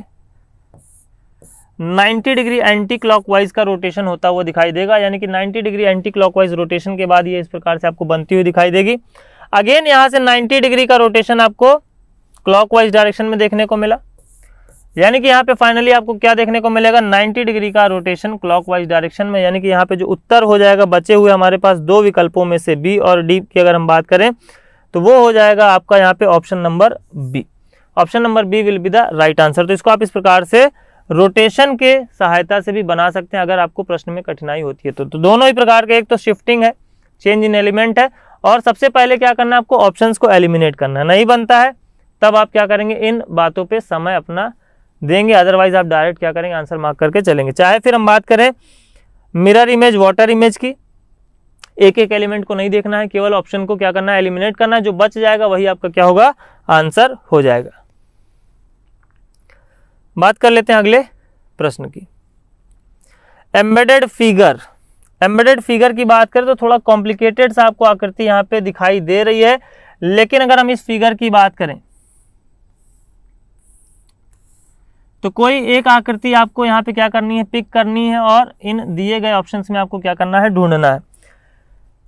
90 डिग्री एंटी क्लॉकवाइज का रोटेशन होता हुआ दिखाई देगा यानी कि 90 डिग्री एंटी क्लॉकवाइज रोटेशन के बाद ये इस प्रकार से आपको बनती हुई दिखाई देगी अगेन यहाँ से 90 डिग्री का रोटेशन आपको क्लॉकवाइज डायरेक्शन में देखने को मिला यानी कि यहाँ पे फाइनली आपको क्या देखने को मिलेगा 90 डिग्री का रोटेशन क्लॉकवाइज डायरेक्शन में यानी कि यहाँ पे जो उत्तर हो जाएगा बचे हुए हमारे पास दो विकल्पों में से बी और डी की अगर हम बात करें तो वो हो जाएगा आपका यहाँ पे option number B option number B will be the right answer तो इसको आप इस प्रकार से रोटेशन के सहायता से भी बना सकते हैं अगर आपको प्रश्न में कठिनाई होती है तो, तो दोनों ही प्रकार के एक तो शिफ्टिंग है चेंज इन एलिमेंट है और सबसे पहले क्या करना है आपको ऑप्शंस को एलिमिनेट करना नहीं बनता है तब आप क्या करेंगे इन बातों पे समय अपना देंगे अदरवाइज आप डायरेक्ट क्या करेंगे आंसर मार्क करके चलेंगे चाहे फिर हम बात करें मिरर इमेज वाटर इमेज की एक एक एलिमेंट को नहीं देखना है केवल ऑप्शन को क्या करना है एलिमिनेट करना है जो बच जाएगा वही आपका क्या होगा आंसर हो जाएगा बात कर लेते हैं अगले प्रश्न की एम्बेडेड फिगर एम्बेडेड फिगर की बात करें तो थोड़ा कॉम्प्लिकेटेड सा आपको आकृति यहाँ पे दिखाई दे रही है लेकिन अगर हम इस फिगर की बात करें तो कोई एक आकृति आपको यहाँ पे क्या करनी है पिक करनी है और इन दिए गए ऑप्शन में आपको क्या करना है ढूंढना है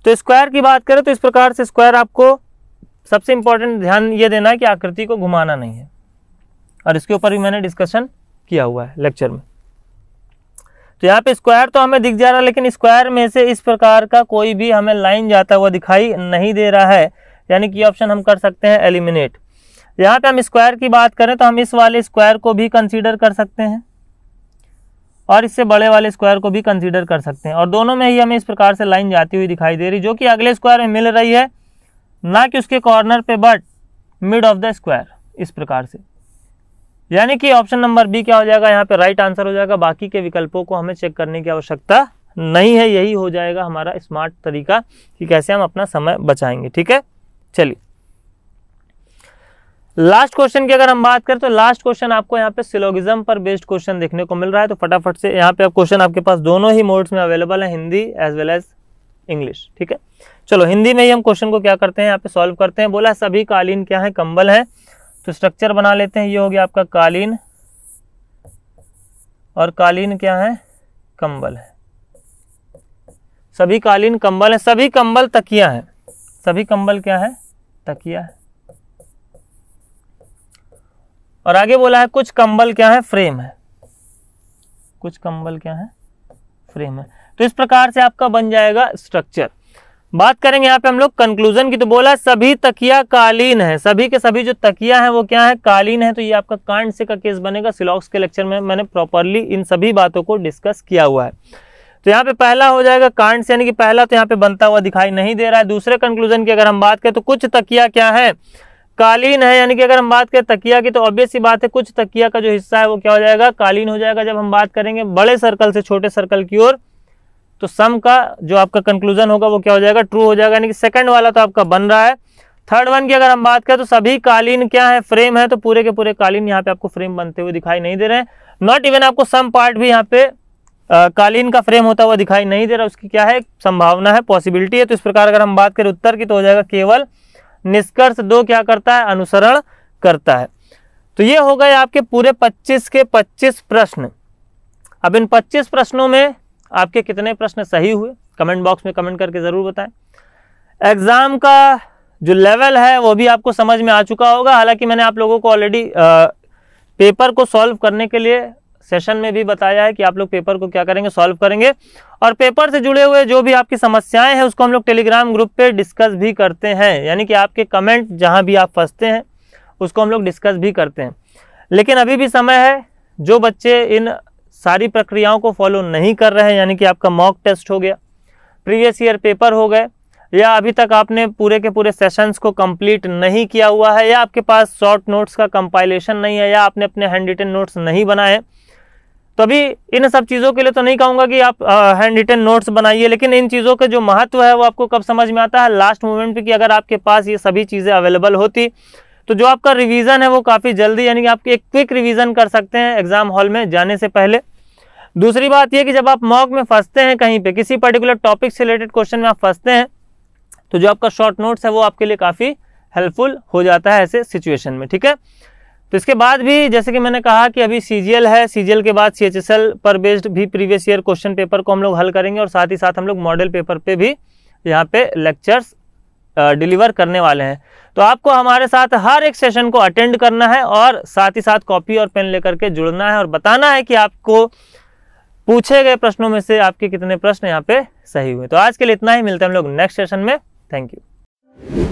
तो स्क्वायर की बात करें तो इस प्रकार से स्क्वायर आपको सबसे इंपॉर्टेंट ध्यान ये देना है कि आकृति को घुमाना नहीं है और इसके ऊपर भी मैंने डिस्कशन किया हुआ है लेक्चर में तो यहाँ पे स्क्वायर तो हमें दिख जा रहा है लेकिन स्क्वायर में से इस प्रकार का कोई भी हमें लाइन जाता हुआ दिखाई नहीं दे रहा है यानी कि ऑप्शन हम कर सकते हैं एलिमिनेट यहाँ पे हम स्क्वायर की बात करें तो हम इस वाले स्क्वायर को भी कंसीडर कर सकते हैं और इससे बड़े वाले स्क्वायर को भी कंसीडर कर सकते हैं और दोनों में ही हमें इस प्रकार से लाइन जाती हुई दिखाई दे रही जो कि अगले स्क्वायर में मिल रही है ना कि उसके कॉर्नर पे but mid of the square इस प्रकार से यानी कि ऑप्शन नंबर बी क्या हो जाएगा यहाँ पे राइट आंसर हो जाएगा बाकी के विकल्पों को हमें चेक करने की आवश्यकता नहीं है यही हो जाएगा हमारा स्मार्ट तरीका कि कैसे हम अपना समय बचाएंगे ठीक है चलिए लास्ट क्वेश्चन की अगर हम बात करें तो लास्ट क्वेश्चन आपको यहाँ पे सिलोगिज्म पर बेस्ड क्वेश्चन देखने को मिल रहा है तो फटाफट से यहाँ पे आप क्वेश्चन आपके पास दोनों ही मोड्स में अवेलेबल है Hindi as well as English ठीक है चलो हिंदी में ही हम क्वेश्चन को क्या करते हैं यहाँ पे सॉल्व करते हैं बोला सभी कालीन क्या है कंबल है तो स्ट्रक्चर बना लेते हैं ये हो गया आपका कालीन और कालीन क्या है कंबल है सभी कालीन कंबल है सभी कंबल तकिया है सभी कंबल क्या है तकिया है और आगे बोला है कुछ कंबल क्या है फ्रेम है कुछ कंबल क्या है फ्रेम है तो इस प्रकार से आपका बन जाएगा स्ट्रक्चर बात करेंगे यहाँ पे हम लोग कंक्लूजन की तो बोला सभी तकिया कालीन है सभी के सभी जो तकिया है वो क्या है कालीन है तो ये आपका कांड से का केस बनेगा सिलॉक्स के लेक्चर में मैंने प्रॉपरली इन सभी बातों को डिस्कस किया हुआ है तो यहाँ पे पहला हो जाएगा कांड से यानी कि पहला तो यहाँ पे बनता हुआ दिखाई नहीं दे रहा है दूसरे कंक्लूजन की अगर हम बात करें तो कुछ तकिया क्या है कालीन है यानी कि अगर हम बात करें तकिया की तो ऑब्वियस ही बात है कुछ तकिया का जो हिस्सा है वो क्या हो जाएगा कालीन हो जाएगा जब हम बात करेंगे बड़े सर्कल से छोटे सर्कल की ओर तो सम का जो आपका कंक्लूजन होगा वो क्या हो जाएगा ट्रू हो जाएगा यानी कि सेकंड वाला तो आपका बन रहा है थर्ड वन की अगर हम बात करें तो सभी कालीन क्या है फ्रेम है तो पूरे के पूरे कालीन यहाँ पे आपको फ्रेम बनते हुए दिखाई नहीं दे रहे हैं नॉट इवन आपको सम पार्ट भी यहाँ पे आ, कालीन का फ्रेम होता हुआ दिखाई नहीं दे रहा उसकी क्या है संभावना है पॉसिबिलिटी है तो इस प्रकार अगर हम बात करें उत्तर की तो हो जाएगा केवल निष्कर्ष दो क्या करता है अनुसरण करता है तो ये हो गए आपके पूरे पच्चीस के पच्चीस प्रश्न अब इन पच्चीस प्रश्नों में आपके कितने प्रश्न सही हुए कमेंट बॉक्स में कमेंट करके ज़रूर बताएं एग्ज़ाम का जो लेवल है वो भी आपको समझ में आ चुका होगा हालांकि मैंने आप लोगों को ऑलरेडी पेपर को सॉल्व करने के लिए सेशन में भी बताया है कि आप लोग पेपर को क्या करेंगे सॉल्व करेंगे और पेपर से जुड़े हुए जो भी आपकी समस्याएं हैं उसको हम लोग टेलीग्राम ग्रुप पे डिस्कस भी करते हैं यानी कि आपके कमेंट जहां भी आप फंसते हैं उसको हम लोग डिस्कस भी करते हैं लेकिन अभी भी समय है जो बच्चे इन सारी प्रक्रियाओं को फॉलो नहीं कर रहे हैं यानी कि आपका मॉक टेस्ट हो गया प्रीवियस ईयर पेपर हो गए या अभी तक आपने पूरे के पूरे सेशंस को कंप्लीट नहीं किया हुआ है या आपके पास शॉर्ट नोट्स का कंपाइलेशन नहीं है या आपने अपने हैंड रिटन नोट्स नहीं बनाए तो अभी इन सब चीज़ों के लिए तो नहीं कहूँगा कि आप हैंड रिटन नोट्स बनाइए लेकिन इन चीज़ों का जो महत्व है वो आपको कब समझ में आता है लास्ट मोमेंट पर कि अगर आपके पास ये सभी चीज़ें अवेलेबल होती तो जो आपका रिवीजन है वो काफ़ी जल्दी यानी कि आप एक क्विक रिवीजन कर सकते हैं एग्ज़ाम हॉल में जाने से पहले दूसरी बात यह कि जब आप मॉक में फंसते हैं कहीं पे किसी पर्टिकुलर टॉपिक से रिलेटेड क्वेश्चन में आप फंसते हैं तो जो आपका शॉर्ट नोट्स है वो आपके लिए काफ़ी हेल्पफुल हो जाता है ऐसे सिचुएशन में ठीक है तो इसके बाद भी जैसे कि मैंने कहा कि अभी सी है सी के बाद सी पर बेस्ड भी प्रीवियस ईयर क्वेश्चन पेपर को हम लोग हल करेंगे और साथ ही साथ हम लोग मॉडल पेपर पे भी यहाँ पे लेक्चर्स डिलीवर करने वाले हैं तो आपको हमारे साथ हर एक सेशन को अटेंड करना है और साथ ही साथ कॉपी और पेन लेकर के जुड़ना है और बताना है कि आपको पूछे गए प्रश्नों में से आपके कितने प्रश्न यहाँ पे सही हुए तो आज के लिए इतना ही मिलते हैं हम लोग नेक्स्ट सेशन में थैंक यू